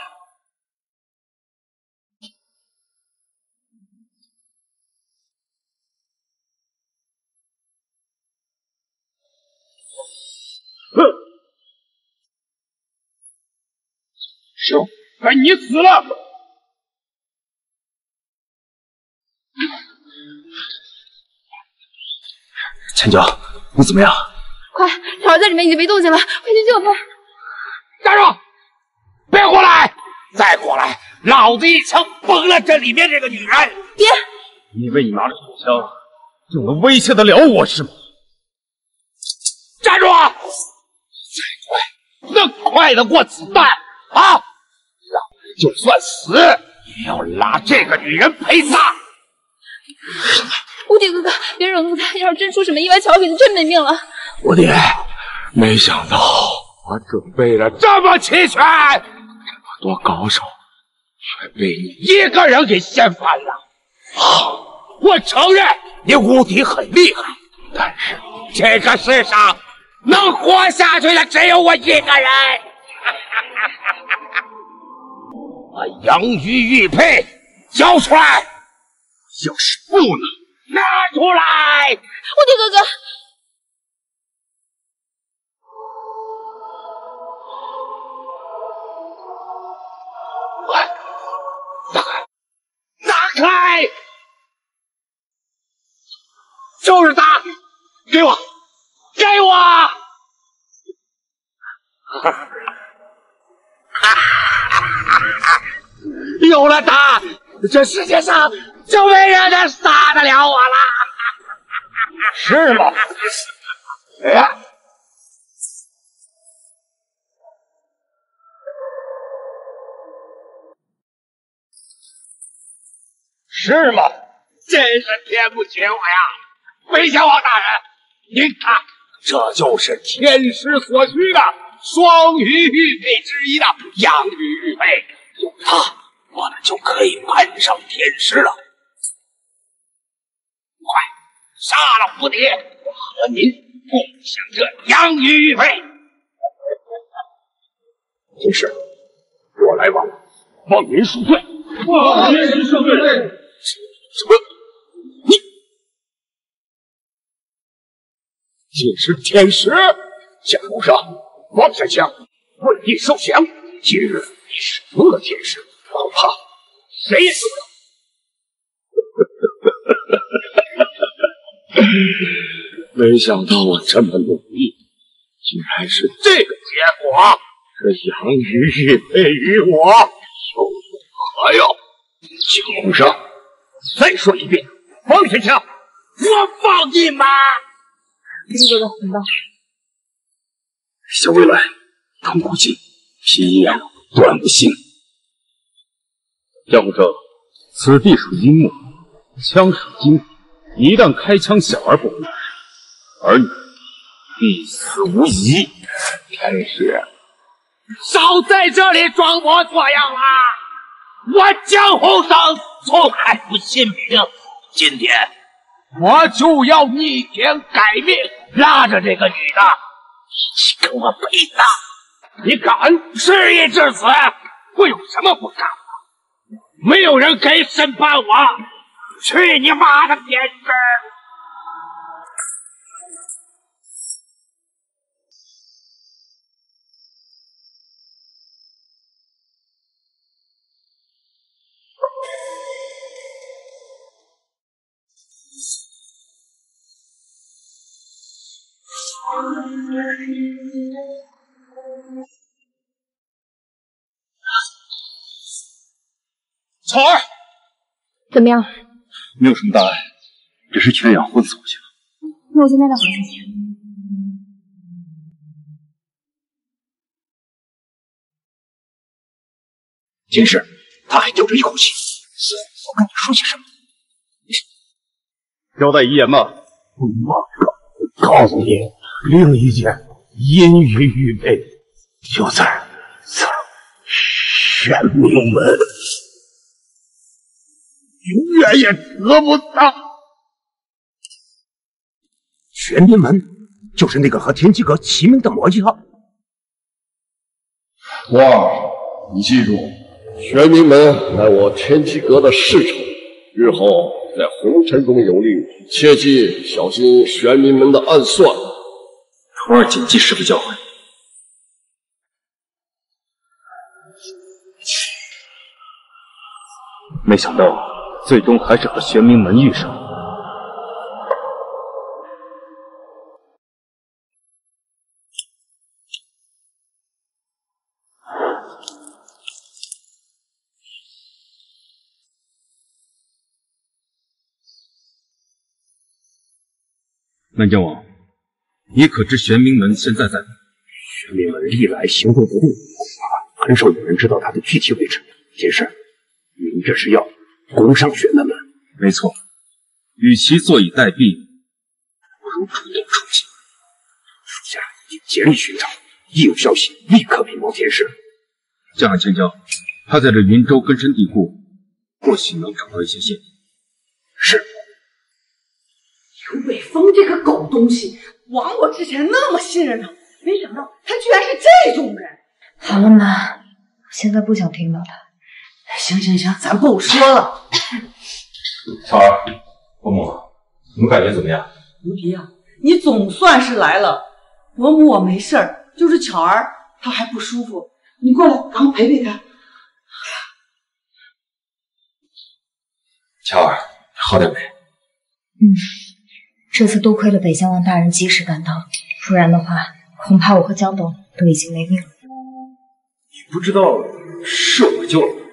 是，该你死了！千娇，你怎么样？快，巧儿在里面已经没动静了，快去救他！站住！别过来！再过来，老子一枪崩了这里面这个女人！爹，你以为你拿着手枪就能威胁得了我是吗？站住！再快，能快得过子弹啊！就算死，也要拉这个女人陪葬！无敌哥哥，别惹怒他，要是真出什么意外，巧儿可就真没命了。无敌，没想到我准备了这么齐全，这么多高手，却被你一个人给掀翻了。好，我承认你无敌很厉害，但是这个世上能活下去的只有我一个人。把杨玉玉佩交出来，要是不能。拿出来！我的哥哥，快拿开！打开！就是他，给我，给我！有了他，这世界上。就没人能杀得了我了，是吗？哎，是吗？真是天不绝我呀！韦小王大人，您看，这就是天师所需的双鱼玉佩之一的养鱼玉佩，有它，我们就可以攀上天师了。快，杀了蝴蝶，我和您共享这养鱼玉佩。天师，我来晚了，望您恕罪。望天师恕罪。什么？你竟是天使？夏侯尚，放下枪，为帝受降。今日你是恶天使，恐怕谁也受不了。没想到我这么努力，竟然是这个结果。这养鱼玉佩与我又有何用？夏侯尚。再说一遍，放下枪！我放你妈！这个很棒。小未来，通古镜，皮阳断不行。江生，此地属阴木，枪属金，一旦开枪，小而不会死，而你必死无疑。天师，少在这里装模作样啦！我江湖生从来不信命，今天我就要逆天改命，拉着这个女的一起跟我陪葬。你敢事已至此，我有什么不敢的？没有人敢审判我！去你妈的天师！草儿，怎么样？没有什么大碍，只是缺氧昏死过去了。那我现在再回去。秦氏，他还吊着一口气。我跟你说些什么？交代遗言吧。我告诉你，另一件阴鱼玉佩就在这玄冥门，永远也得不到。玄冥门就是那个和天机阁齐名的魔教。哇，你记住，玄冥门乃我天机阁的世仇，日后在红尘中游历，切记小心玄冥门的暗算。徒儿谨记师傅教诲。没想到最终还是和玄冥门遇上。南疆王，你可知玄冥门现在在哪？玄冥门历来行动不定，很少有人知道它的具体位置。秦氏，您这是要攻上玄冥门？没错，与其坐以待毙，不如主动出击。属下已经竭力寻找，一有消息立刻禀报天师。江海千椒，他在这云州根深蒂固，或许能找到一些线索。是。刘北风这个狗东西，枉我之前那么信任他，没想到他居然是这种人。好了妈，我现在不想听到他。行行行，咱不说了。巧儿，伯母，你们感觉怎么样？无敌啊，你总算是来了。伯母我没事儿，就是巧儿她还不舒服，你过来让我陪陪她。巧儿，好点没？嗯。这次多亏了北疆王大人及时赶到，不然的话，恐怕我和江董都已经没命了。你不知道是我救了他。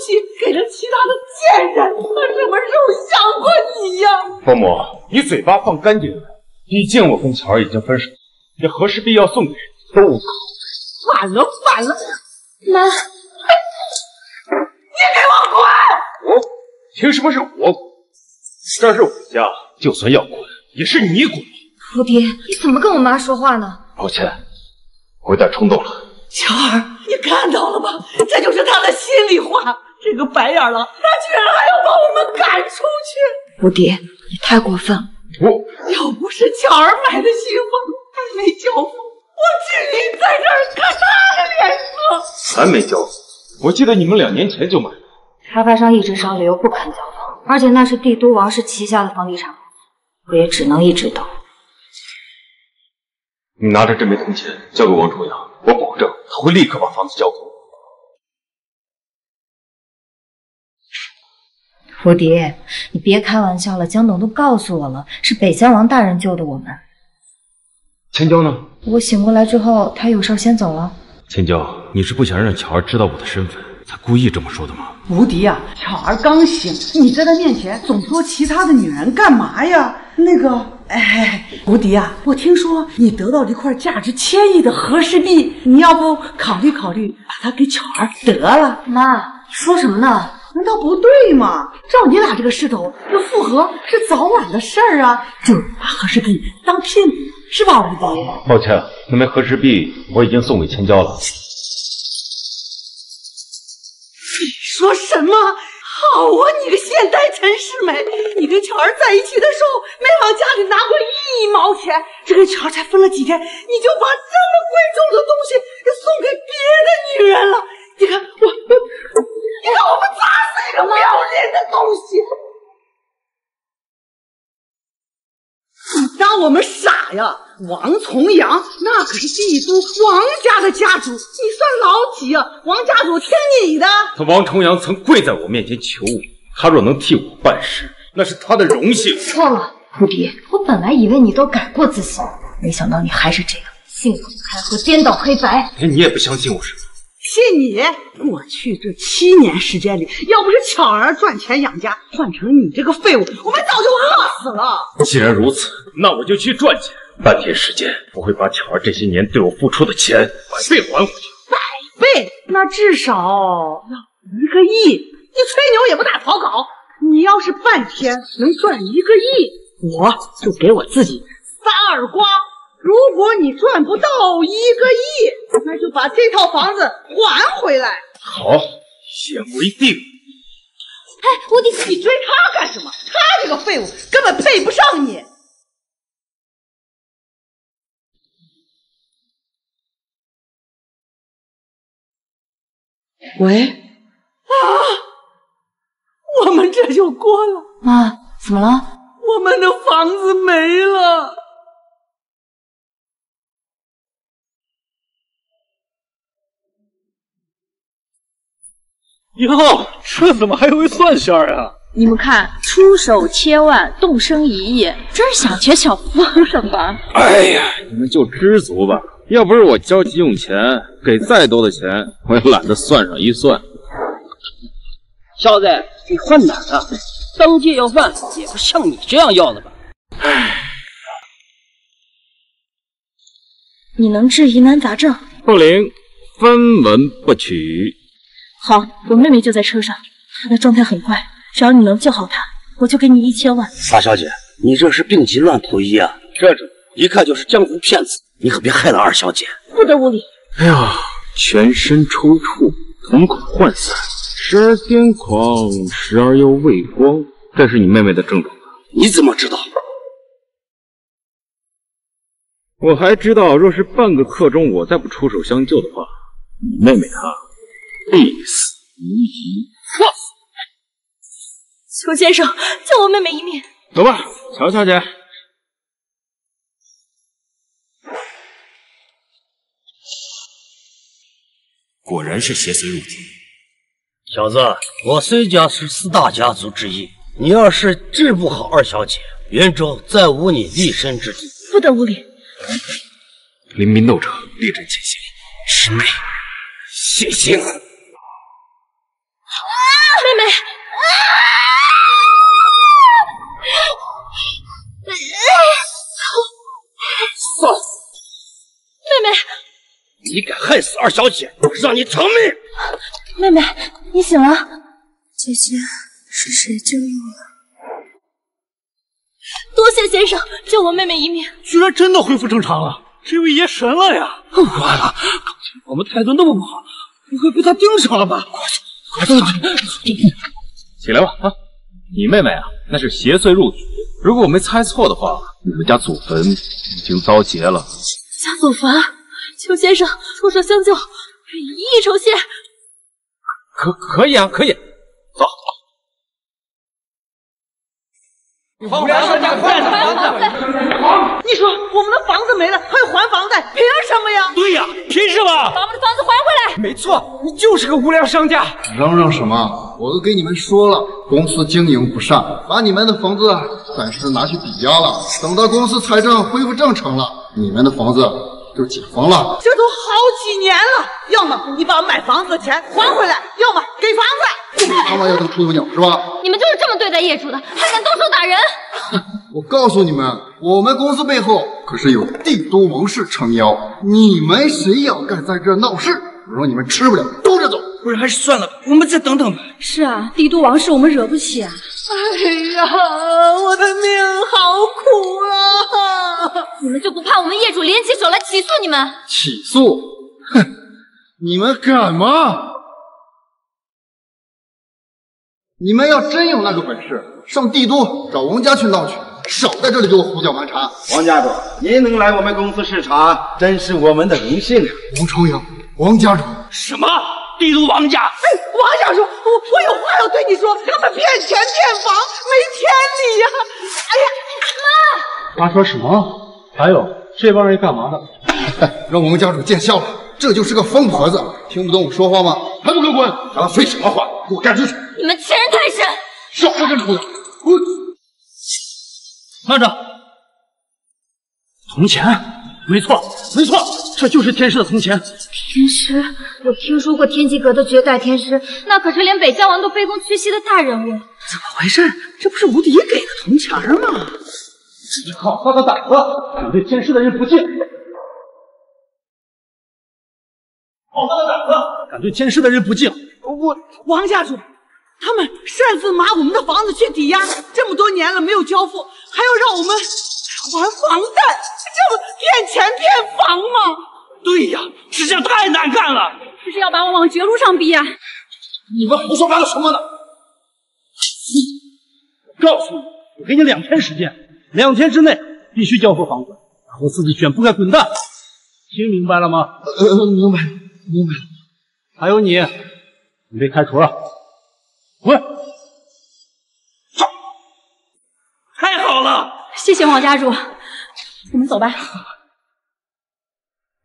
西给了其他的贱人，他什么时候想过你呀？伯母，你嘴巴放干净点，毕竟我跟乔儿已经分手，这何氏必要送给人，都考反了，反了！妈，你给我滚！我凭什么是我滚？这是我家，就算要滚，也是你滚。蝴蝶，你怎么跟我妈说话呢？抱歉，我有点冲动了。乔儿，你看到了吧？这就是他的心里话。这个白眼狼，他居然还要把我们赶出去！吴迪，你太过分了！我要不是巧儿买的新房还没交付，我至于在这儿看他的脸色？还没交付？我记得你们两年前就买了。开发商一直商流，不肯交房，而且那是帝都王氏旗下的房地产，我也只能一直等。你拿着这枚铜钱交给王重阳，我保证他会立刻把房子交给我。蝴蝶，你别开玩笑了，江董都告诉我了，是北疆王大人救的我们。千娇呢？我醒过来之后，他有事先走了。千娇，你是不想让巧儿知道我的身份，才故意这么说的吗？无敌啊，巧儿刚醒，你在她面前总说其他的女人干嘛呀？那个，哎，无敌啊，我听说你得到了一块价值千亿的和氏璧，你要不考虑考虑，把它给巧儿得了？妈，你说什么呢？难道不对吗？照你俩这个势头，这复合是早晚的事儿啊！就是把和氏璧当聘礼，是吧，无敌？抱歉，那枚和氏璧我已经送给千娇了。你说什么？好啊，你个现代陈世美，你跟巧儿在一起的时候没往家里拿过一毛钱，这跟巧儿才分了几天，你就把这么贵重的东西送给别的女人了？你看我，你让我们砸死一个不要脸的东西！你当我们傻呀？王重阳那可是帝都王家的家主，你算老几啊？王家主听你的。他王重阳曾跪在我面前求我，他若能替我办事，那是他的荣幸。错了，蝴蝶，我本来以为你都改过自新，没想到你还是这样，信口开河，颠倒黑白。连你也不相信我是吗？信你！过去这七年时间里，要不是巧儿赚钱养家，换成你这个废物，我们早就饿死了。既然如此，那我就去赚钱。半天时间，我会把巧儿这些年对我付出的钱百倍还回去。百倍？那至少要一个亿。你吹牛也不打草稿。你要是半天能赚一个亿，我就给我自己仨耳光。如果你赚不到一个亿，那就把这套房子还回来。好，一言为定。哎，无敌，你追他干什么？他这个废物根本配不上你。喂，啊，我们这就过了。妈，怎么了？我们的房子没了。哟，这怎么还有一蒜馅儿啊？你们看，出手千万，动身一亿，真是想钱想疯了吧？哎呀，你们就知足吧。要不是我着急用钱，给再多的钱，我也懒得算上一算。小子，你混哪呢？当街要饭，也不像你这样要的吧？唉，你能治疑难杂症？不灵，分文不取。好，我妹妹就在车上，她的状态很坏，只要你能救好她，我就给你一千万。傻小姐，你这是病急乱投医啊！这种一看就是江湖骗子，你可别害了二小姐。不得无礼！哎呀，全身抽搐，瞳孔涣散，时而癫狂，时而又畏光，这是你妹妹的症状吧？你怎么知道？我还知道，若是半个刻钟我再不出手相救的话，你妹妹她必死无疑。放裘先生，救我妹妹一命！走吧，乔小姐。果然是邪祟入体。小子，我虽家是四大家族之一，你要是治不好二小姐，袁州再无你立身之地。不得无礼！临民斗者，列阵前行。师妹，血腥！你敢害死二小姐，让你偿命！妹妹，你醒了。姐姐，是谁救了我？多谢先生救我妹妹一命。居然真的恢复正常了，这位爷神了呀！完了，刚才我们态度那么不好，不会被他盯上了吧？快走，快走！起来吧，啊！你妹妹啊，那是邪祟入体。如果我没猜错的话，你们家祖坟已经遭劫了。家祖坟，求先生出手相救，一义酬谢。可可以啊，可以。走。无良商家，快还房贷！你说我们的房子没了，还要还房贷，凭什么呀？对呀，凭什么？把我们的房子还回来！没错，你就是个无良商家。嚷嚷什么？我都跟你们说了，公司经营不善，把你们的房子暂时拿去抵押了。等到公司财政恢复正常了，你们的房子就解封了。这都好几年了，要么你把买房子的钱还回来，要么给房子。他妈要当出头鸟是吧？你们就是这么对待业主的，还敢动手打人？我告诉你们，我们公司背后可是有帝都王室撑腰，你们谁要敢在这闹事，我让你们吃不了兜着走。不是，还是算了吧，我们再等等吧。是啊，帝都王室我们惹不起啊。哎呀，我的命好苦啊！你们就不怕我们业主联起手来起诉你们？起诉？哼，你们敢吗？你们要真有那个本事，上帝都找王家去闹去，少在这里给我胡搅蛮缠。王家主，您能来我们公司视察，真是我们的荣幸啊！王重阳，王家主，什么？帝都王家？哎，王家主，我我有话要对你说，他们骗钱骗房，没天理呀！哎呀，妈！妈说什么？还有这帮人干嘛的？让我们家主见笑了，这就是个疯婆子，听不懂我说话吗？还不给我滚！还要废什么话？给我干出去！你们欺人太甚！少在这里胡闹！滚！慢着，铜钱，没错，没错，这就是天师的铜钱。天师，我听说过天机阁的绝代天师，那可是连北疆王都卑躬屈膝的大人物。怎么回事？这不是无敌给的铜钱吗？你好大的胆子，敢对监视的人不敬！好大的胆子，敢对监视的人不敬！我王家主，他们擅自拿我们的房子去抵押，这么多年了没有交付，还要让我们还房贷，这不骗钱骗房吗？对呀，这下太难看了，这是要把我往绝路上逼啊！你们胡说八道什么呢？我告诉你，我给你两天时间，两天之内必须交付房子，然后自己卷铺盖滚蛋，听明白了吗？呃，明白，明白了。还有你，你被开除了，滚！走！太好了，谢谢王家主，我们走吧。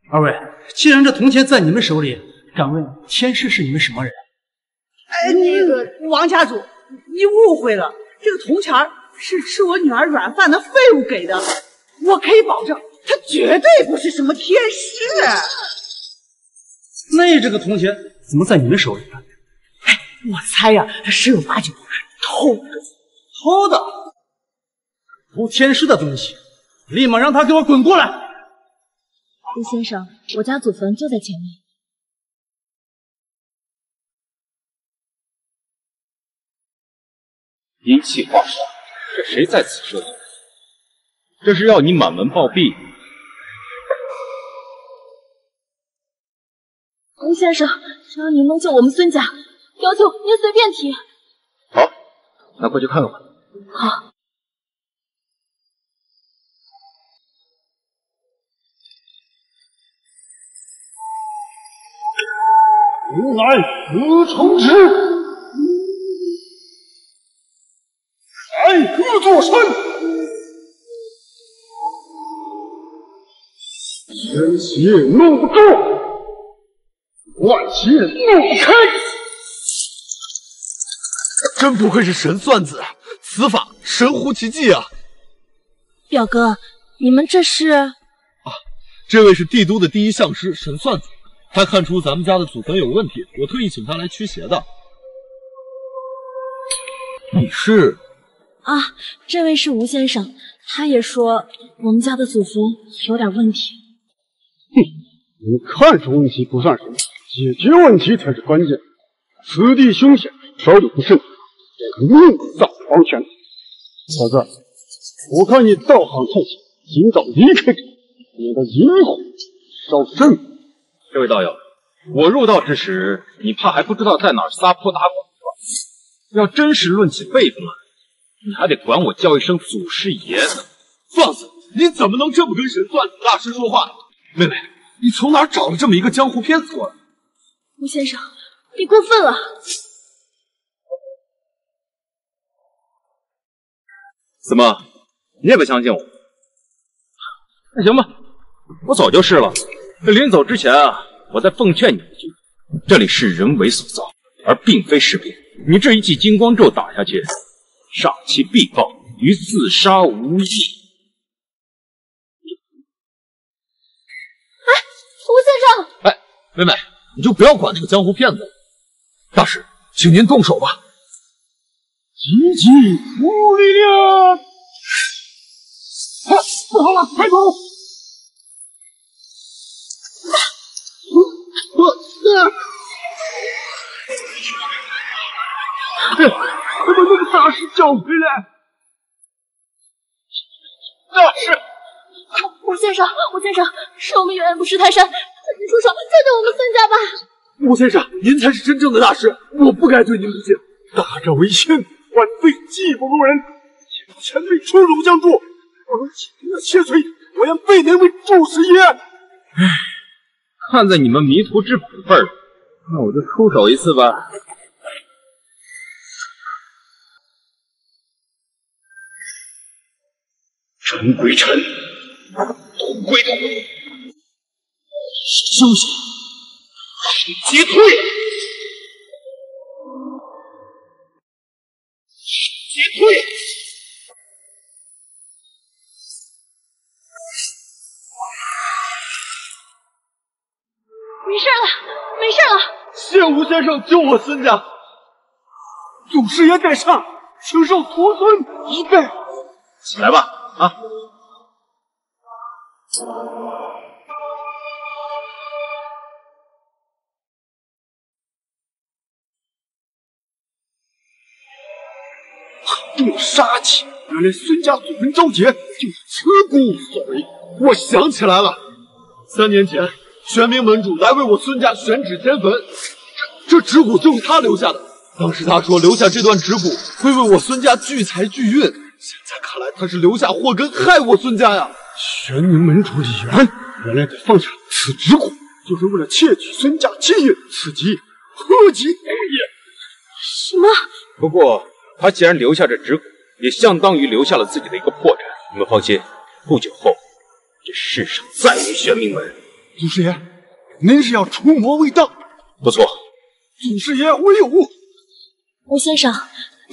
二位，既然这铜钱在你们手里，敢问天师是你们什么人？哎，那个王家主，你误会了，这个铜钱是吃我女儿软饭的废物给的，我可以保证，他绝对不是什么天师。那这个铜钱怎么在你们手里呢？哎，我猜呀，他十有八九是偷的。偷的？偷天师的东西，立马让他给我滚过来！吴先生，我家祖坟就在前面。阴气化煞，这谁在此设局？这是要你满门暴毙！吴先生，只要您能救我们孙家，要求您随便提。好，那快去看看吧。好。吾乃何承之，何座山？千邪怒不住，万邪怒不开。真不愧是神算子，此法神乎其技啊！表哥，你们这是？啊，这位是帝都的第一相师神算子。他看出咱们家的祖坟有问题，我特意请他来驱邪的。你是？啊，这位是吴先生，他也说我们家的祖坟有点问题。哼，你看出问题不算什么，解决问题才是关键。此地凶险，稍有不慎，便可命丧黄泉。小子，我看你道行太浅，尽早离开这里，免得引火烧身。这位道友，我入道之时，你怕还不知道在哪儿撒泼打滚是吧？要真是论起辈分来，你还得管我叫一声祖师爷呢。放肆！你怎么能这么跟神算子大师说话呢？妹妹，你从哪儿找了这么一个江湖骗子过来？吴先生，你过分了！怎么，你也不相信我？那行吧，我走就是了。临走之前啊，我再奉劝你一句：这里是人为所造，而并非尸变。你这一记金光咒打下去，煞气必报，与自杀无异。吴先生，哎，妹妹，你就不要管这个江湖骗子了。大师，请您动手吧。积极无力量！啊，不好了，快走！我啊！怎么能把大师叫回来？大师，吴先生，吴先生，是我们远远不识泰山，请出手救救我们孙家吧！吴先生，您才是真正的大师，我不该对您不敬。大者为先，晚辈技不如人，请前辈出手相助。我能请您的切髓，我愿拜您为祖师爷。唉，看在你们迷途知返的份上，那我就出手一次吧。尘归尘，土归土，休息，击退，击退。没事了，没事了。谢吴先生救我孙家，祖师爷在上，请受徒孙一拜。起来吧，啊！这么杀气，原来孙家祖坟昭杰就是此骨所为。我想起来了，三年前玄冥门主来为我孙家选址迁坟，这这指骨就是他留下的。当时他说留下这段指骨会为我孙家聚财聚运，现在看来他是留下祸根害我孙家呀。玄冥门主李元原来得放下此指骨，就是为了窃取孙家基业，此即何其不也？什么？不过他既然留下这指骨，也相当于留下了自己的一个破绽。你们放心，不久后这世上再无玄冥门。祖师爷，您是要除魔卫道？不错，祖师爷我有。吴先生，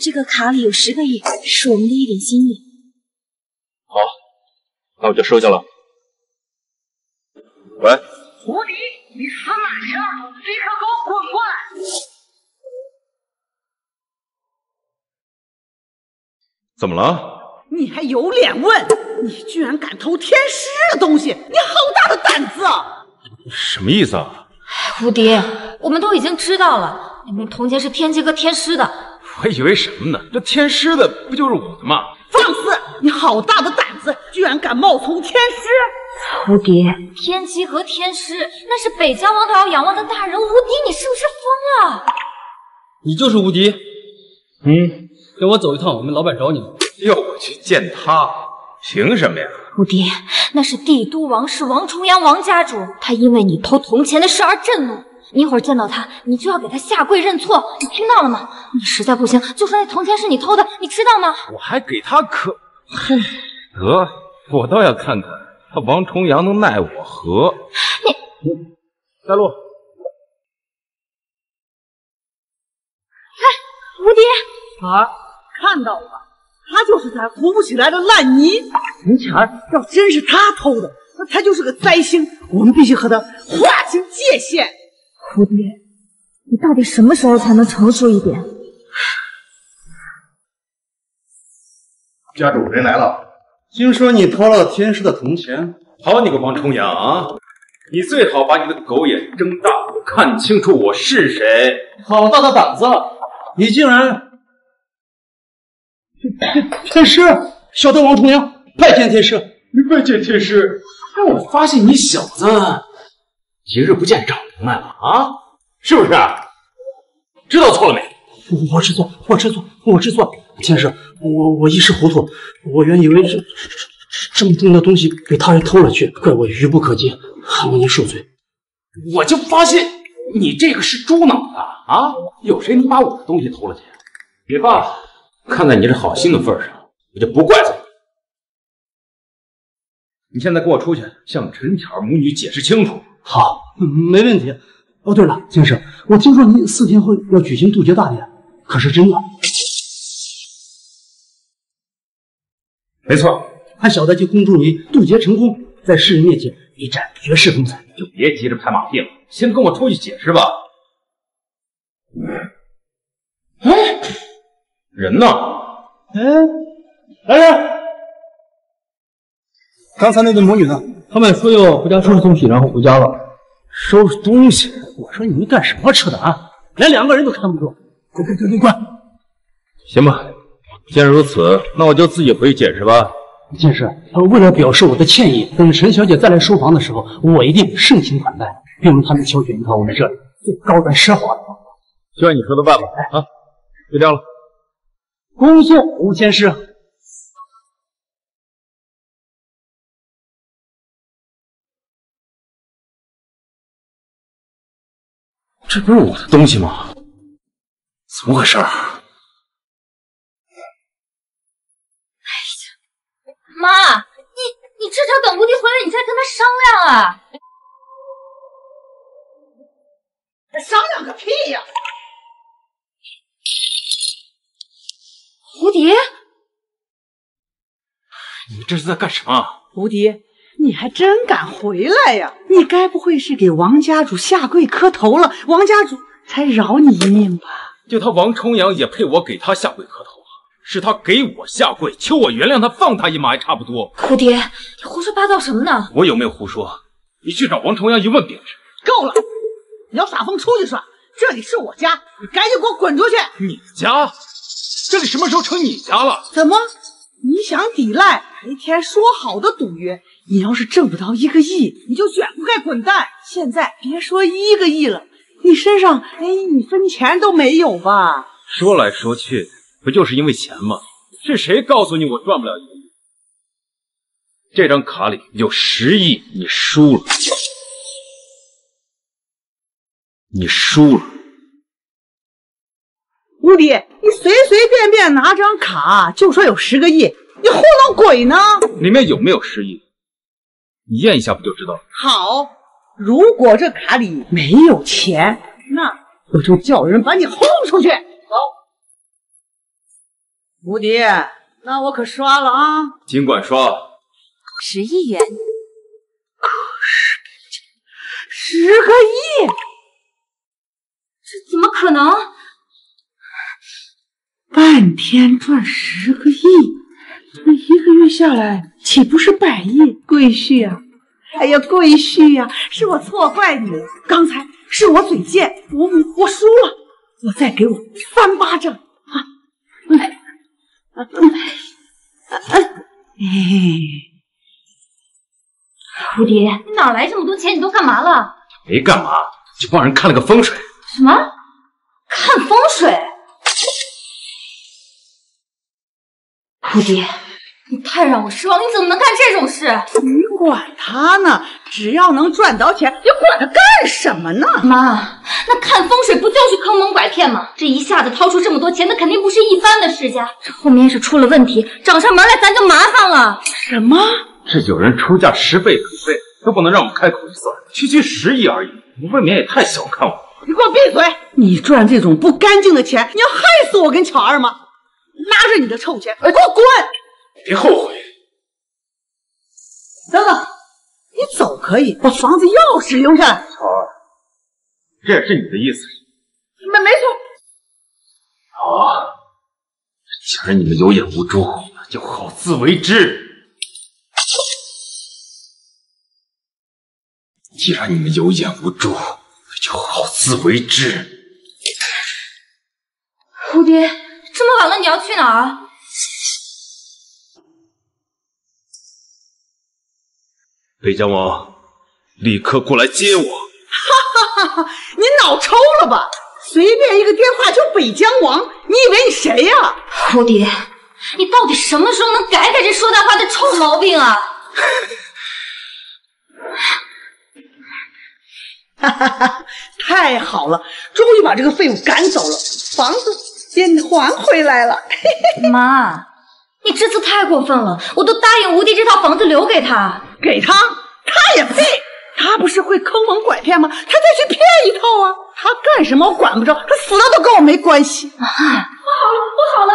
这个卡里有十个亿，是我们的一点心意。好，那我就收下了。喂，无敌，你死哪去了？立刻给我滚过来！怎么了？你还有脸问？你居然敢偷天师的东西！你好大的胆子啊！什么意思啊？无敌，我们都已经知道了，你们童杰是天机阁天师的。我以为什么呢？这天师的不就是我的吗？放肆！你好大的胆子，居然敢冒充天师！无敌，天机和天师那是北疆王都要仰望的大人，无敌，你是不是疯了？你就是无敌。嗯，跟我走一趟，我们老板找你。要我去见他，凭什么呀？无敌，那是帝都王室王重阳王家主，他因为你偷铜钱的事而震怒。你一会儿见到他，你就要给他下跪认错，你听到了吗？你实在不行，就说那铜钱是你偷的，你知道吗？我还给他可，嘿，得，我倒要看看他王重阳能奈我何。你，带路。哎，无敌，啊，看到了吧？他就是咱扶不起来的烂泥。铜钱要真是他偷的，那他就是个灾星，我们必须和他划清界限。无敌，你到底什么时候才能成熟一点？家主，人来了。听说你偷了天师的铜钱，好你个王重阳啊！你最好把你的狗眼睁大，看清楚我是谁。好大的胆子！你竟然天天师，小的王重阳拜见天师。拜见天师，让我发现你小子几日不见长明白了啊？是不是？知道错了没？我知错，我知错，我知错。天师，我我一时糊涂，我原以为这这这么重要的东西被他人偷了去，怪我愚不可及，还望您恕罪。我就发现你这个是猪脑子啊！有谁能把我的东西偷了去？别罢，看在你这好心的份上，我就不怪罪你。你现在跟我出去，向陈巧儿母女解释清楚。好，没问题。哦，对了，先生，我听说您四天后要举行渡劫大典，可是真的？没错，俺小的就恭祝你渡劫成功，在世人面前一展绝世风采。就别急着拍马屁了，先跟我出去解释吧。哎，人呢？哎，来人！刚才那对母女呢？他们说要回家收拾东西，然后回家了。收拾东西？我说你们干什么吃的啊？连两个人都看不住！滚滚滚滚滚！行吧，既然如此，那我就自己回去解释吧。剑师，为了表示我的歉意，等陈小姐再来收房的时候，我一定盛情款待，并为他们挑选一套我们这里最高端奢华的房子。就按你说的办吧。啊，就这样了。恭送吴剑师。这不是我的东西吗？怎么回事？哎呀妈，你你至少等吴迪回来，你再跟他商量啊！商量个屁呀！吴迪，你这是在干什么？吴迪，你还真敢回来呀！你该不会是给王家主下跪磕头了，王家主才饶你一命吧？就他王重阳也配我给他下跪磕头啊？是他给我下跪，求我原谅他，放他一马还差不多。蝴蝶，你胡说八道什么呢？我有没有胡说？你去找王重阳一问便是。够了！你要耍疯出去耍，这里是我家，你赶紧给我滚出去！你家？这里什么时候成你家了？怎么？你想抵赖？那天说好的赌约，你要是挣不到一个亿，你就卷铺盖滚蛋。现在别说一个亿了，你身上连一分钱都没有吧？说来说去，不就是因为钱吗？是谁告诉你我赚不了一个亿？这张卡里有十亿，你输了，你输了。吴迪，你随随便便拿张卡就说有十个亿，你糊弄鬼呢？里面有没有十亿？你验一下不就知道了？好，如果这卡里没有钱，那我就叫人把你轰出去。走，无敌，那我可刷了啊！尽管刷。十亿元，十个亿，这怎么可能？半天赚十个亿，这一个月下来岂不是百亿？贵婿啊、哎呀，贵婿呀、是我错怪你了，刚才是我嘴贱，我我输了，我再给我三巴掌啊！哎，啊啊哎，蝴蝶，你哪来这么多钱？你都干嘛了？没干嘛，就帮人看了个风水。什么？看风水？吴迪，你太让我失望！你怎么能干这种事？你管他呢，只要能赚到钱，你管他干什么呢？妈，那看风水不就是坑蒙拐骗吗？这一下子掏出这么多钱，那肯定不是一般的世家。这后面要是出了问题，找上门来咱就麻烦了。什么？这有人出价十倍、百倍都不能让我们开口就算，区区十亿而已，你未免也太小看我了。你给我闭嘴！你赚这种不干净的钱，你要害死我跟巧儿吗？拿着你的臭钱，给我滚！别后悔。等等，你走可以，把房子钥匙留下来。巧儿，这也是你的意思？没没错。好，既然你们有眼无珠，那就好自为之。既然你们有眼无珠，那就好自为之。蝴蝶，这么晚了，你要去哪儿？北疆王，立刻过来接我！哈哈哈！你脑抽了吧？随便一个电话就北疆王，你以为你谁呀？蝴蝶，你到底什么时候能改改这说大话的臭毛病啊？哈哈哈！太好了，终于把这个废物赶走了，房子也还回来了。妈，你这次太过分了，我都答应吴迪这套房子留给他，给他，他也配？他不是会坑蒙拐骗吗？他再去骗一套啊！他干什么我管不着，他死了都跟我没关系。啊不好了，不好了！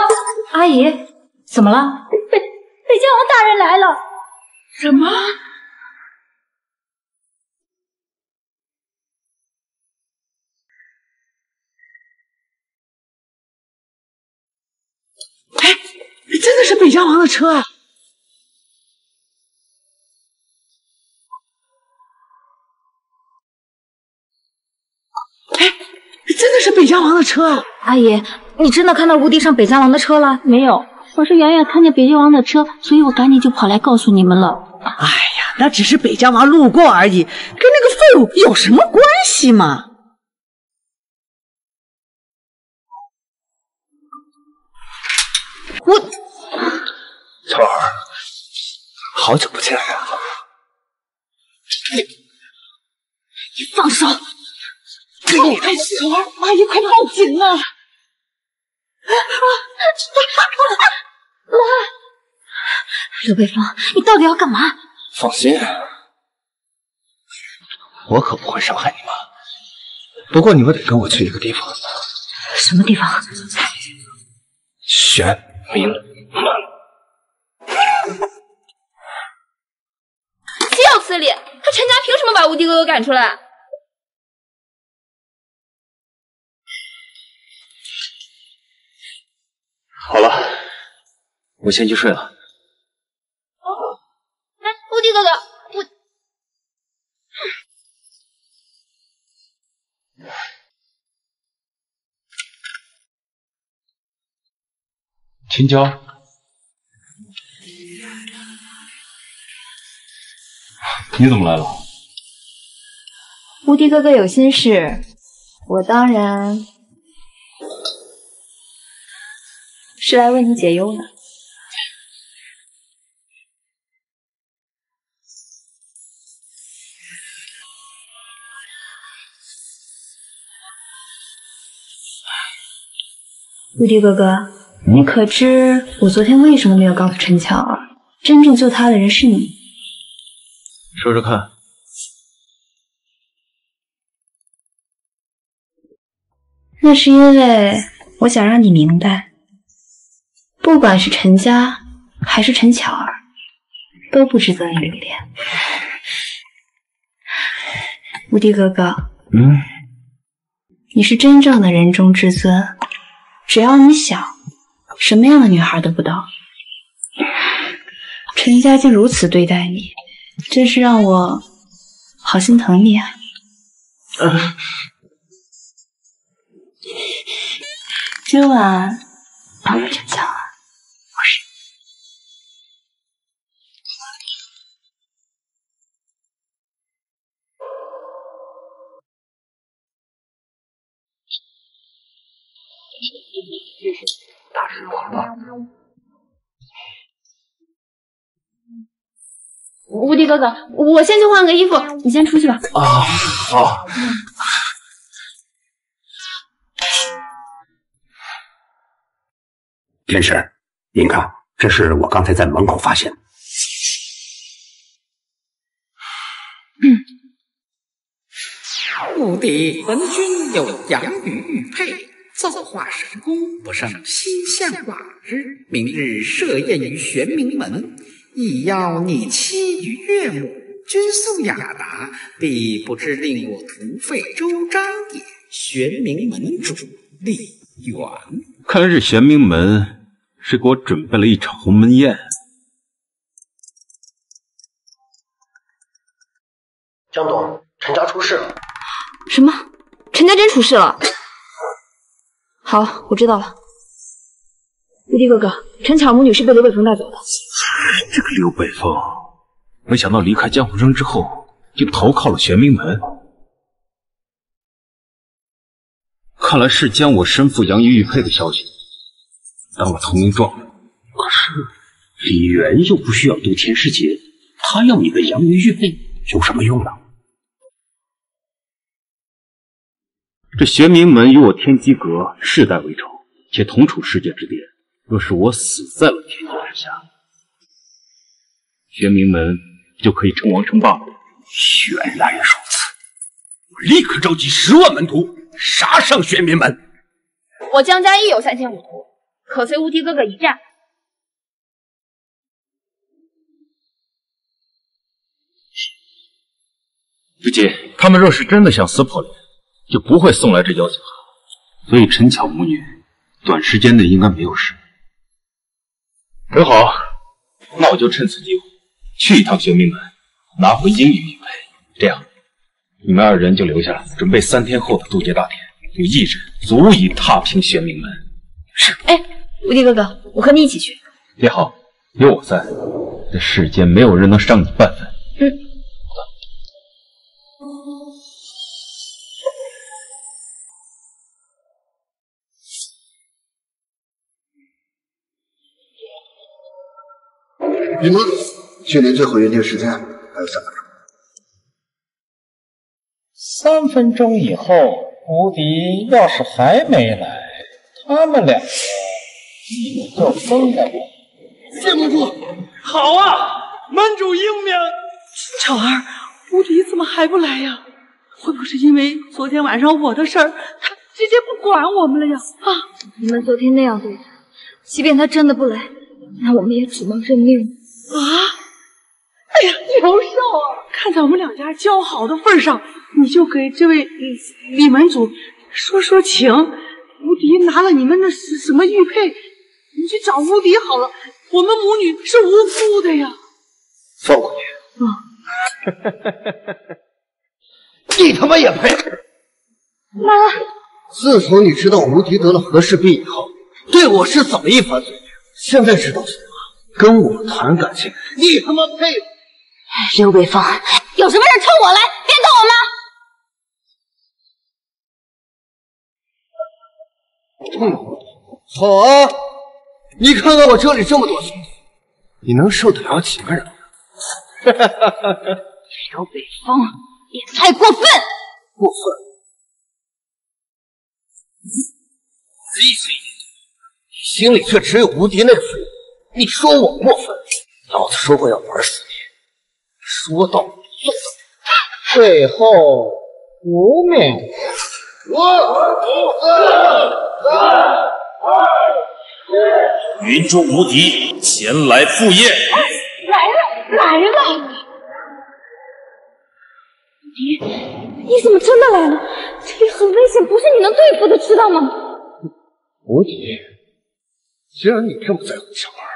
阿姨，怎么了？北北疆王大人来了！什么？哎，真的是北疆王的车啊！是北疆王的车啊！阿姨，你真的看到吴迪上北疆王的车了？没有，我是远远看见北疆王的车，所以我赶紧就跑来告诉你们了。哎呀，那只是北疆王路过而已，跟那个废物有什么关系吗？我，乔儿，好久不见啊！你，你放手！给你的小儿，阿姨快报警啊！妈刘北风，你到底要干嘛？放心，我可不会伤害你妈。不过你们得跟我去一个地方。什么地方？玄冥门。岂有此理！他陈家凭什么把无敌哥哥赶出来？好了，我先去睡了。哦哎，吴迪哥哥，我青椒，你怎么来了？吴迪哥哥有心事，我当然是来为你解忧的。玉帝哥哥，你可知我昨天为什么没有告诉陈巧儿，真正救她的人是你？说说看。那是因为我想让你明白，不管是陈家还是陈巧儿，都不值得你留恋。无敌哥哥，嗯，你是真正的人中至尊，只要你想，什么样的女孩都不到。陈家竟如此对待你，真是让我好心疼你啊！今晚帮我陈巧儿，大师慌了。无敌哥哥，我先去换个衣服，你先出去吧。啊，好。天使，您看，这是我刚才在门口发现的。嗯，无敌本君有养育玉佩，造化神功，不胜心向往之。明日设宴于玄冥门，亦邀你妻与岳母，君素雅达，必不知令我徒费周章也。玄冥门主李远，看来这玄冥门是给我准备了一场鸿门宴。江董，陈家出事了。什么？陈家真出事了？好，我知道了。无敌哥哥，陈巧母女是被刘北风带走的。这个刘北风，没想到离开江湖城之后就投靠了玄冥门，看来是将我生父杨玉玉佩的消息当了投名状。可是李元又不需要渡天师劫，他要你的杨玉玉佩有什么用呢？这玄冥门与我天机阁世代为仇，且同处世界之巅。若是我死在了天机之下，玄冥门就可以称王称霸了。原来如此，我立刻召集十万门徒杀上玄冥门。我江家亦有三千武徒，可随无敌哥哥一战。不仅他们若是真的想撕破脸，就不会送来这邀请函。所以陈巧母女短时间内应该没有事。很好，那我就趁此机会去一趟玄冥门，拿回阴雨玉佩。这样，你们二人就留下来，准备三天后的渡劫大典。有一人足以踏平玄冥门。是。哎，无敌哥哥，我和你一起去。也好，有我在，这世间没有人能伤你半分。云梦，距离最后约定时间还有三分钟。三分钟以后，无敌要是还没来，他们两个你就分了。谢盟主，好啊，门主英明。巧儿，无敌怎么还不来呀？会不会是因为昨天晚上我的事儿，他直接不管我们了呀？啊！你们昨天那样对他，即便他真的不来，那我们也只能认命。啊！哎呀，刘少啊，看在我们两家交好的份上，你就给这位李李门主说说情。无敌拿了你们的什什么玉佩，你去找无敌好了。我们母女是无辜的呀。放过你。啊！你他妈也配？妈！自从你知道无敌得了和氏璧以后，对我是怎么一番嘴脸？现在知道什么？跟我谈感情，你他妈配？刘北方，有什么事冲我来，别动我妈！嗯，好啊，你看看我这里这么多兄弟，你能受得了几个人？哈哈哈哈哈！刘北方，也太过分！过分？仔细一点，你心里却只有无敌那个废物。你说我过分？老子说过要玩死你，说到做到。最后五秒，五、四、三、二、一。云中无敌前来赴宴。来了，来了！无敌，你怎么真的来了？这里很危险，不是你能对付的，知道吗？无敌，既然你这么在乎小儿。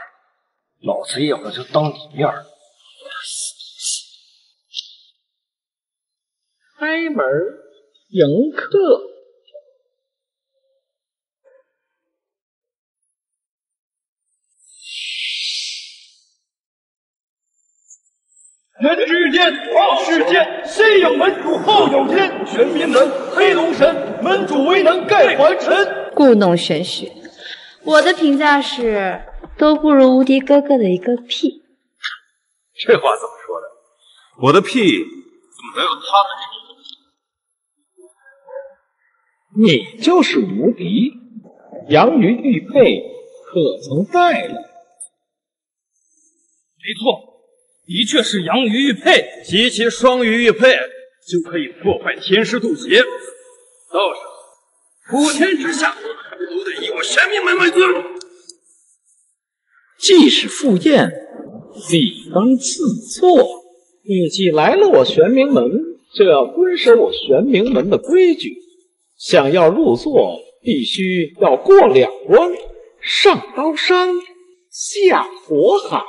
老子一会儿就当你面开门迎客。人之间，世间，先有门主，后有天。玄冥门，黑龙神，门主威能盖凡尘。故弄玄虚。我的评价是。都不如无敌哥哥的一个屁！这话怎么说的？我的屁怎么能有他的这你就是无敌，杨鱼玉佩可曾带来？没错，的确是杨鱼玉佩，集齐双鱼玉佩就可以破坏天师渡劫。到时候，普天之下都得以我玄冥门为尊。既是赴宴，理当自坐。你既来了我玄冥门，就要遵守我玄冥门的规矩。想要入座，必须要过两关：上刀山，下火海。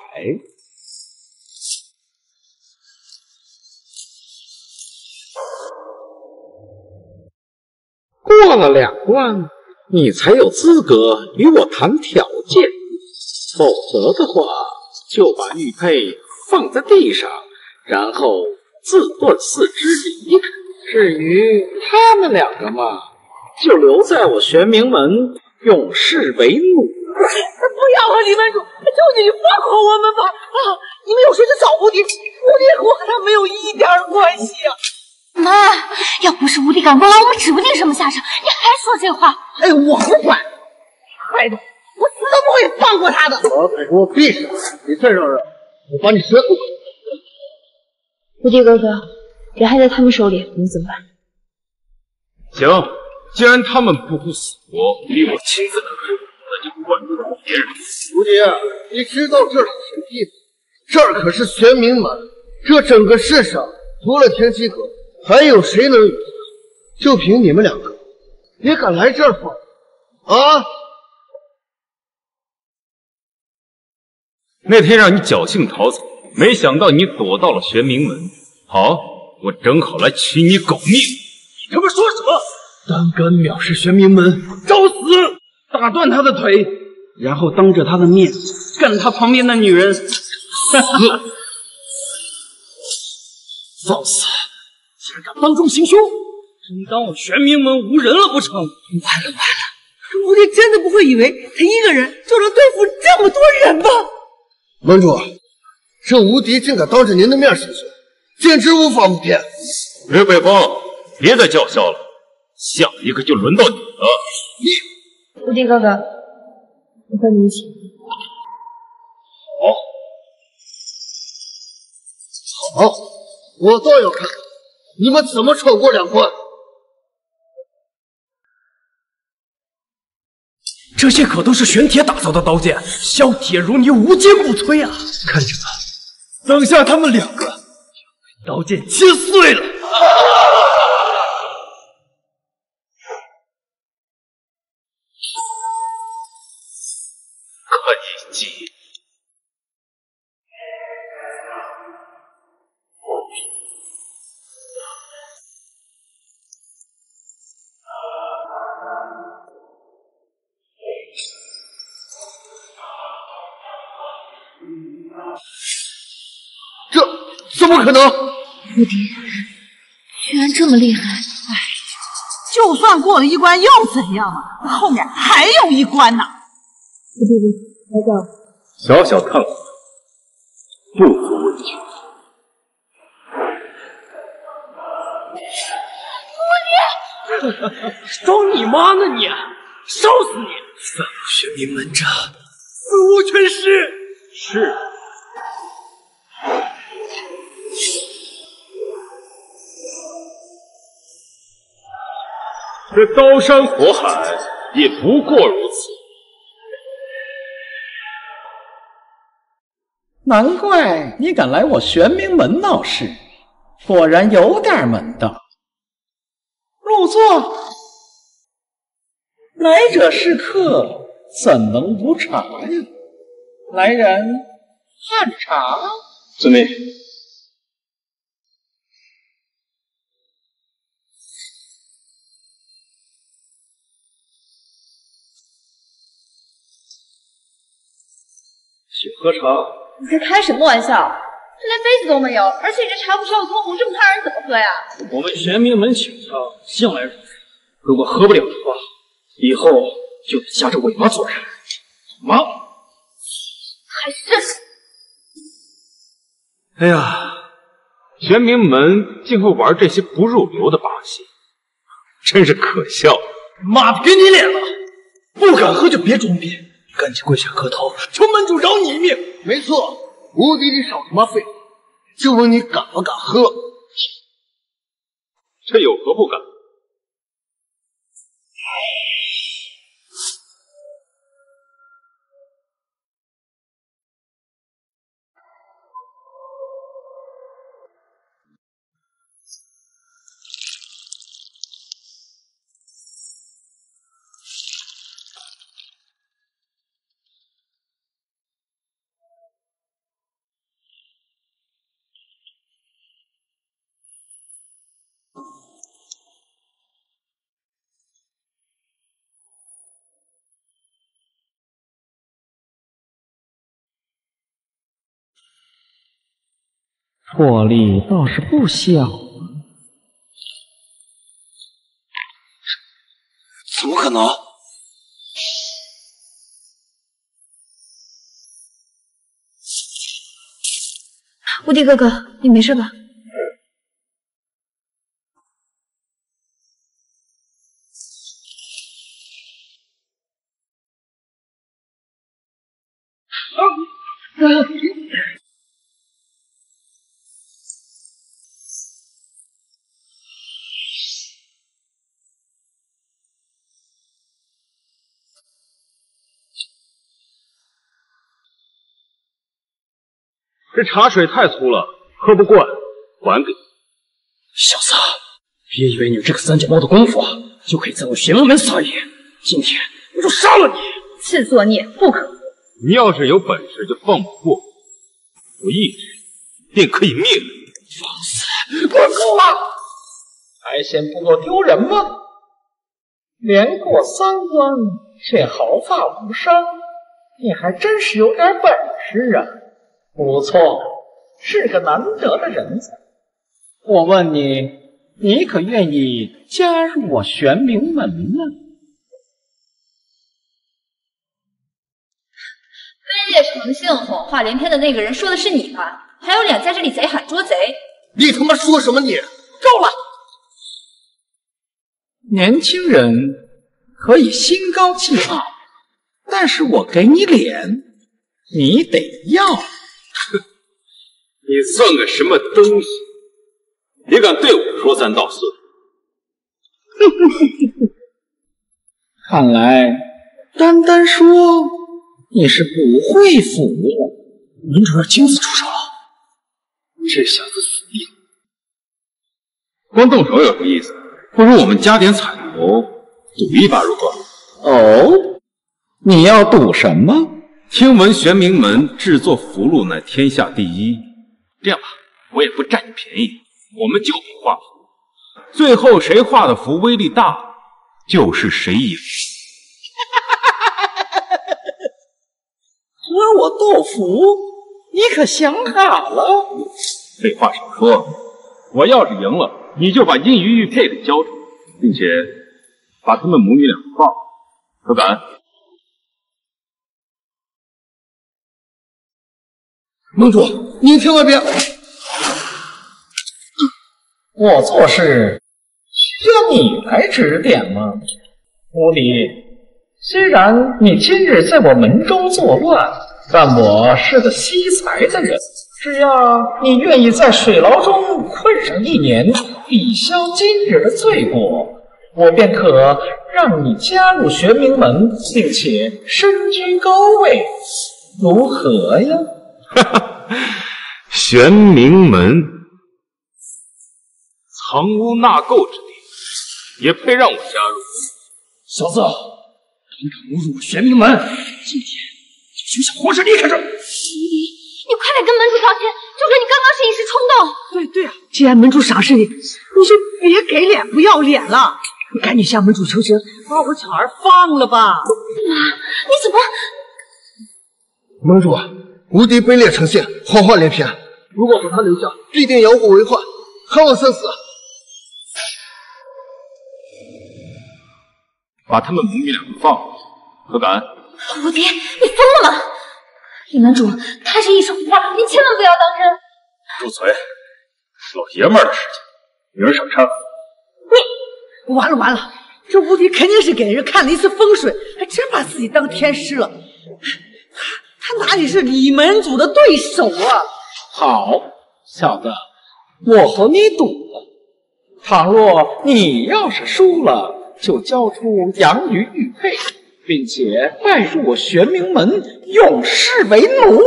过了两关，你才有资格与我谈条件，否则的话，就把玉佩放在地上，然后自断四肢离开。至于他们两个嘛，就留在我玄冥门，永世为奴。不要啊，李门主，求你你放过我们吧！啊，你们有谁去找无敌？无敌和我和他没有一点关系啊！妈，要不是无敌赶过来，我们指不定什么下场。你还说这话？哎，我不管，孩子，我死都不会放过他的。把嘴给我闭上！你再嚷嚷，我把你舌头！无敌哥哥，人还在他们手里，我们怎么办？行，既然他们不顾死活逼我亲自来，那就管不了别人。无敌，你知道这是什么地方？这儿可是玄冥门，这整个世上除了天机阁，还有谁能与之抗？就凭你们两个，也敢来这儿放啊？那天让你侥幸逃走，没想到你躲到了玄冥门。好，我正好来取你狗命！你他妈说什么？胆敢藐视玄冥门，找死！打断他的腿，然后当着他的面干他旁边的女人。死！放肆！竟然敢当众行凶！真当我玄冥门无人了不成？完了完了！无敌真的不会以为他一个人就能对付这么多人吧？门主，这无敌竟敢当着您的面行凶，简直无法无天！吕北风，别再叫嚣了，下一个就轮到你了。你无敌哥哥，我和你一起。好，好，我倒要看看你们怎么闯过两关。这些可都是玄铁打造的刀剑，削铁如泥，无坚不摧啊！看着吧，等下他们两个被刀剑切碎了。无敌，居然这么厉害！哎，就算过了一关又怎样啊？后面还有一关呢。无敌，来这。小小看过，不足为惧。装你妈呢你！烧死你！犯了玄冥门这死无全尸！是。这刀山火海也不过如此。难怪你敢来我玄冥门闹事，果然有点门道。入座，来者是客，怎能无茶呀？来人，汉茶。遵命。请喝茶。你在开什么玩笑？这连杯子都没有，而且你这茶不是要通红，这么烫人怎么喝呀？我们玄冥门请茶向来如此，如果喝不了的话，以后就得夹着尾巴做人，懂吗？还是……哎呀，玄冥门竟会玩这些不入流的把戏，真是可笑。妈的，给你脸了！不敢喝就别装逼，赶紧跪下磕头，求门主饶你一命。没错，无敌，你少他妈废话，就问你敢不敢喝？这有何不敢？魄力倒是不小啊。怎么可能？无敌哥哥，你没事吧？这茶水太粗了，喝不惯，还给你。小子，别以为你有这个三脚猫的功夫啊，就可以在我玄武门撒野。今天我就杀了你！自作孽不可！你要是有本事就放我过，我一指便可以灭了你。放肆！滚够了！还嫌不够丢人吗？连过三关却毫发无伤，你还真是有点本事啊！不错，是个难得的人才。我问你，你可愿意加入我玄冥门呢？卑劣成性、谎话连篇的那个人说的是你吧？还有脸在这里贼喊捉贼？你他妈说什么你？够了！年轻人可以心高气傲，但是我给你脸，你得要。你算个什么东西？也敢对我说三道四？看来单单说你是不会服。门主要亲自出手了，这小子死定了！光动手有什么意思？不如我们加点彩头，赌一把如何？哦，你要赌什么？听闻玄冥门制作符箓乃天下第一，这样吧，我也不占你便宜，我们就比画符，最后谁画的符威力大，就是谁赢。和我斗符，你可想好了？废话少说，我要是赢了，你就把阴鱼玉佩给交出来，并且把他们母女俩放了，可敢？盟主，您千万别！我做事需要你来指点吗？无敌，虽然你今日在我门中作乱，但我是个惜才的人，只要你愿意在水牢中困上一年，抵消今日的罪过，我便可让你加入玄冥门，并且身居高位，如何呀？哈哈，玄冥门，藏污纳垢之地，也配让我加入？小子，胆敢侮辱我玄冥门，今天就休想活着离开这！你快点跟门主道歉，就说你刚刚是一时冲动。对对啊，既然门主赏识你，你就别给脸不要脸了，你赶紧向门主求情，把我巧儿放了吧。妈，你怎么？门主，无敌卑劣成性，谎话连篇，如果把他留下，必定摇虎为患，害我生死。把他们母女两个放了，可敢？无敌，你疯了吗？李门主，他是一时胡话，您千万不要当真。住嘴！老爷们儿的事情，女人少掺和。你完了完了，这无敌肯定是给人看了一次风水，还真把自己当天师了。他他哪里是李门主的对手啊？好，小子，我和你赌了。倘若你要是输了，就交出养鱼玉佩，并且拜入我玄冥门，永世为奴。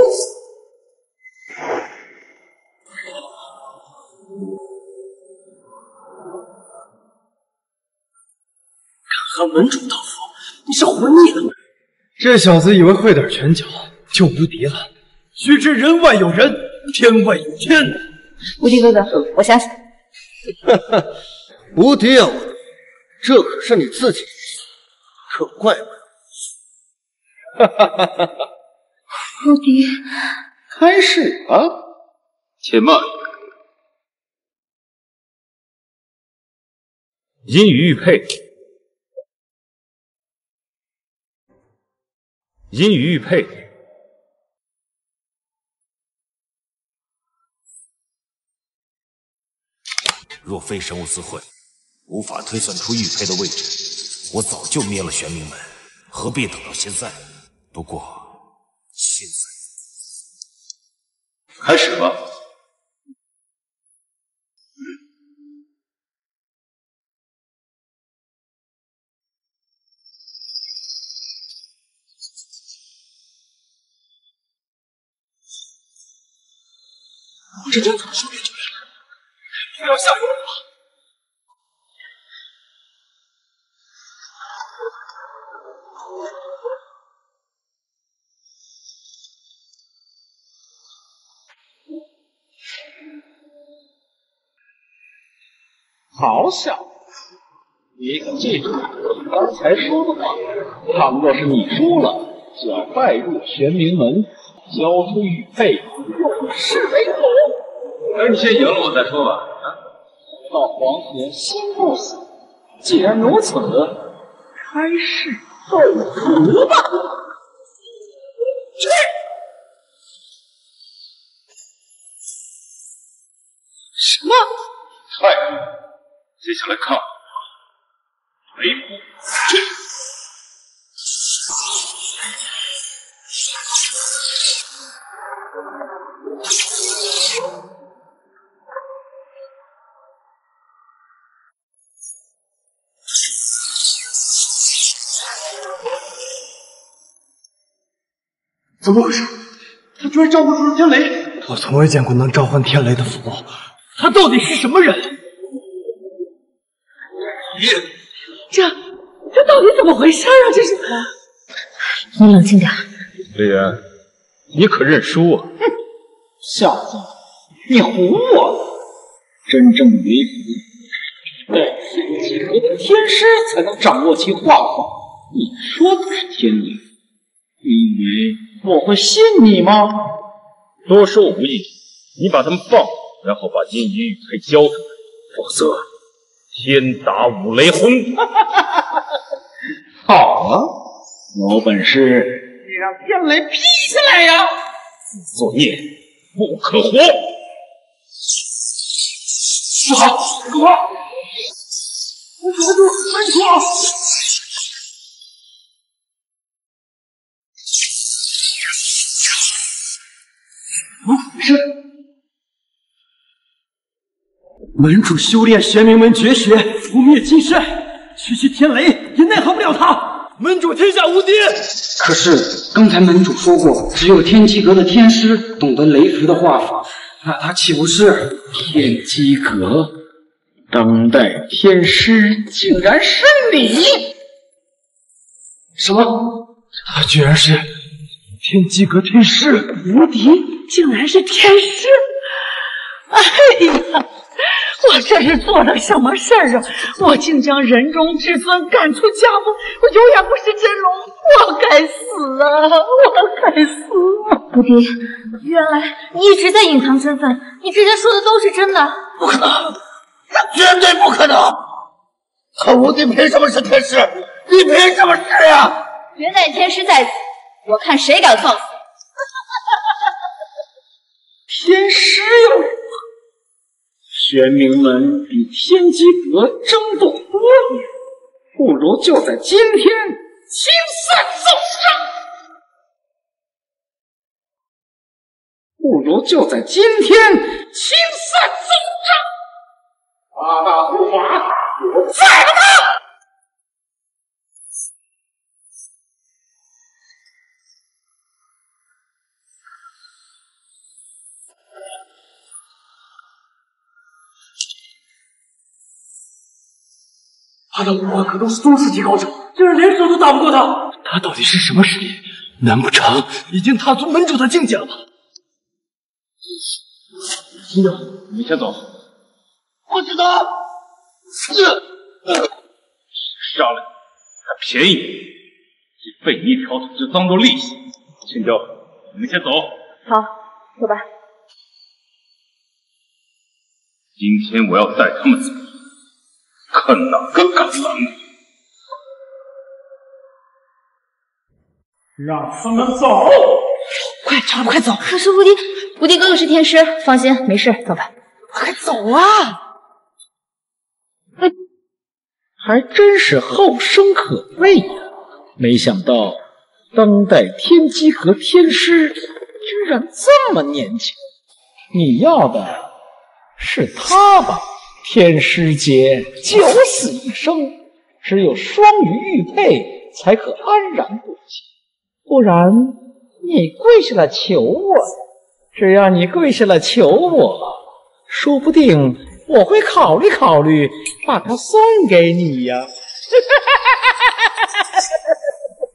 敢和门主斗法，你是活腻了吗？这小子以为会点拳脚就无敌了。须知人外有人，天外有天。无敌哥哥，我相信。无敌啊，无敌，这可是你自己的意，可怪不了。无敌，开始了。且慢。阴雨玉佩，阴雨玉佩。若非神武四会无法推算出玉佩的位置，我早就灭了玄冥门，何必等到现在？不过现在开始吧。这真怎么说变就变了？不要吓唬我！好小子，你可记住我刚才说的话。倘若是你输了，就要拜入玄冥门，交出玉佩，永世为奴。等你先赢了，我再说吧。到黄河心不死。既然如此，开始奏福吧。去！什么？太好了！接下来看我雷扑怎么回事？他居然召唤出了天雷！我从未见过能召唤天雷的符宝，他到底是什么人？这这到底怎么回事啊？这是你冷静点。李岩，你可认输啊？哼，小子，你唬我！真正的雷符，带天机阁的天师才能掌握其画法。你说的是天雷，你以为我会信你吗？多说无益，你把他们放了，然后把阴雨玉佩交出来，否则天打五雷轰！好啊，有本事你让天雷劈下来呀！作孽不可活！不好，不好！我守住门主！怎么回事？门主修炼玄冥门绝学，不灭金身，区区天雷也奈何不了他。门主天下无敌。可是刚才门主说过，只有天机阁的天师懂得雷符的画法，那他岂不是天机阁当代天师竟然是你？什么？他居然是天机阁天师，无敌竟然是天师！哎呀！我这是做了什么事儿啊？我竟将人中之尊赶出家门，我永远不是真龙，我该死啊！我该死！无敌，原来你一直在隐藏身份，你之前说的都是真的。不可能，绝对不可能！可无敌凭什么是天师？你凭什么是呀？元代天师在此，我看谁敢放肆！天师又如何。玄冥门与天机阁争斗多年，不如就在今天清算奏章。不如就在今天清算奏章。八大护法，我在他！的五官可都是宗师级高手，竟然连手都打不过他。他到底是什么实力？难不成已经踏足门主的境界了吗？金鸟，你先走。不知道。这杀了你还便宜你，以废你一条腿就当做利息。青椒，你们先走。好，走吧。今天我要带他们走。看哪个敢拦你！让他们走！快，巧儿，快走！可是无敌，无敌哥哥是天师，放心，没事，走吧。快走啊！还真是后生可畏呀！没想到当代天机和天师居然这么年轻。你要的是他吧？天师阶九死一生，只有双鱼玉佩才可安然过气。不然，你跪下来求我，只要你跪下来求我，说不定我会考虑考虑，把它送给你呀。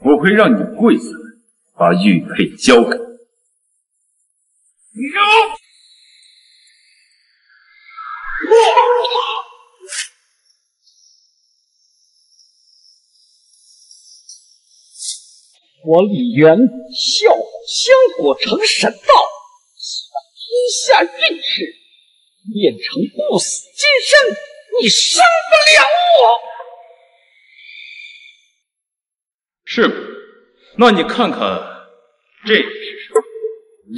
我会让你跪下来，把玉佩交给我。我李渊效仿香火成神道，希望天下运势练成不死金身，你伤不了我。是吗？那你看看这是什么？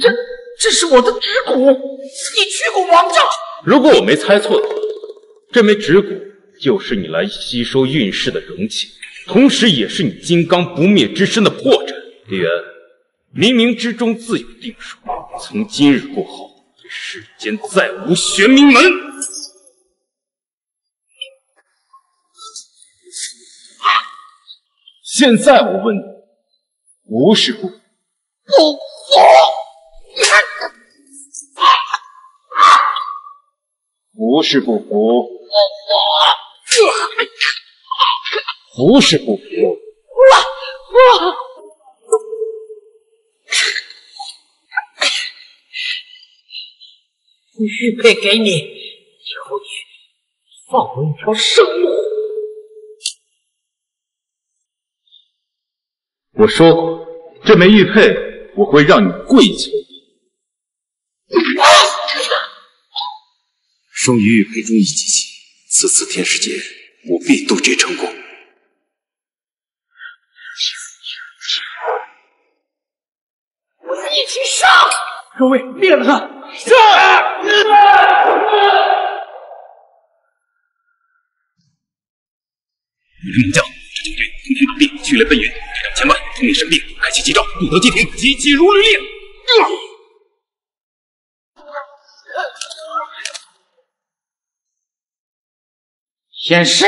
这这是我的指骨，你去过王家。如果我没猜错的话，这枚指骨就是你来吸收运势的容器。同时，也是你金刚不灭之身的破绽。李渊，冥冥之中自有定数。从今日过后，世间再无玄冥门。现在我问你，无是不服？不是不服？不服！服是不服？我我。玉佩给你，求你放我一条生路。我说过，这枚玉佩我会让你跪求。双鱼玉佩中一机器，此次天师劫，我必渡劫成功。我们一起上！各位，灭了他！上！你是猛将，这九军通天马兵，迅雷奔云，力量千万，通灵神兵，开启急招，不得急停，急急如律令。天师，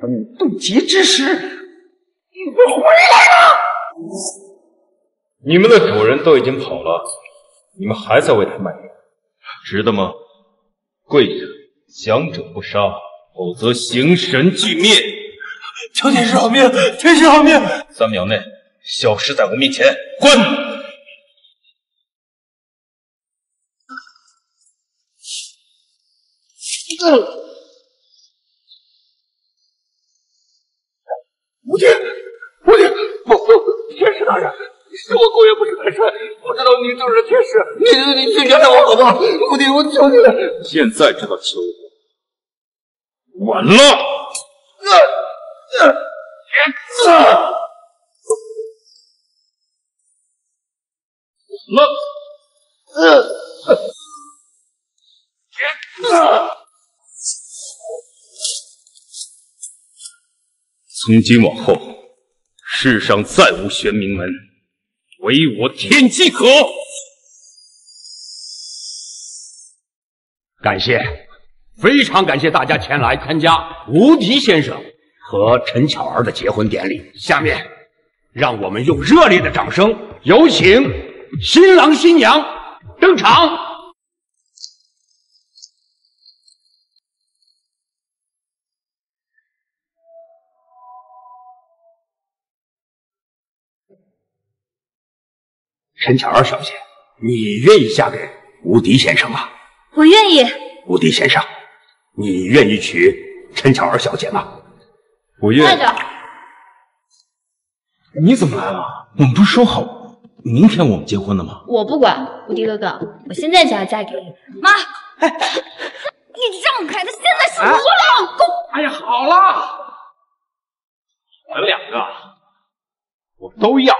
等你渡劫之时，你会回来吗？你们的主人都已经跑了，你们还在为他卖命，值得吗？跪下，降者不杀，否则形神俱灭。求天师好命，天师好命！三秒内消失在我面前，滚！无敌，无敌！不不，天师大人，是我过也不是太深，不知道你就是天使，你你你原谅我好不好？徒弟，我求你了！现在知道求我，晚了。从今往后，世上再无玄冥门，唯我天机阁。感谢，非常感谢大家前来参加无敌先生和陈巧儿的结婚典礼。下面，让我们用热烈的掌声，有请新郎新娘登场。陈巧儿小姐，你愿意嫁给无敌先生吗？我愿意。无敌先生，你愿意娶陈巧儿小姐吗？我愿意。你怎么来了？我们不是说好明天我们结婚的吗？我不管，无敌哥哥，我现在就要嫁给你。妈，哎，你让开，他现在是我老公。哎呀，好了，我们两个，我都要。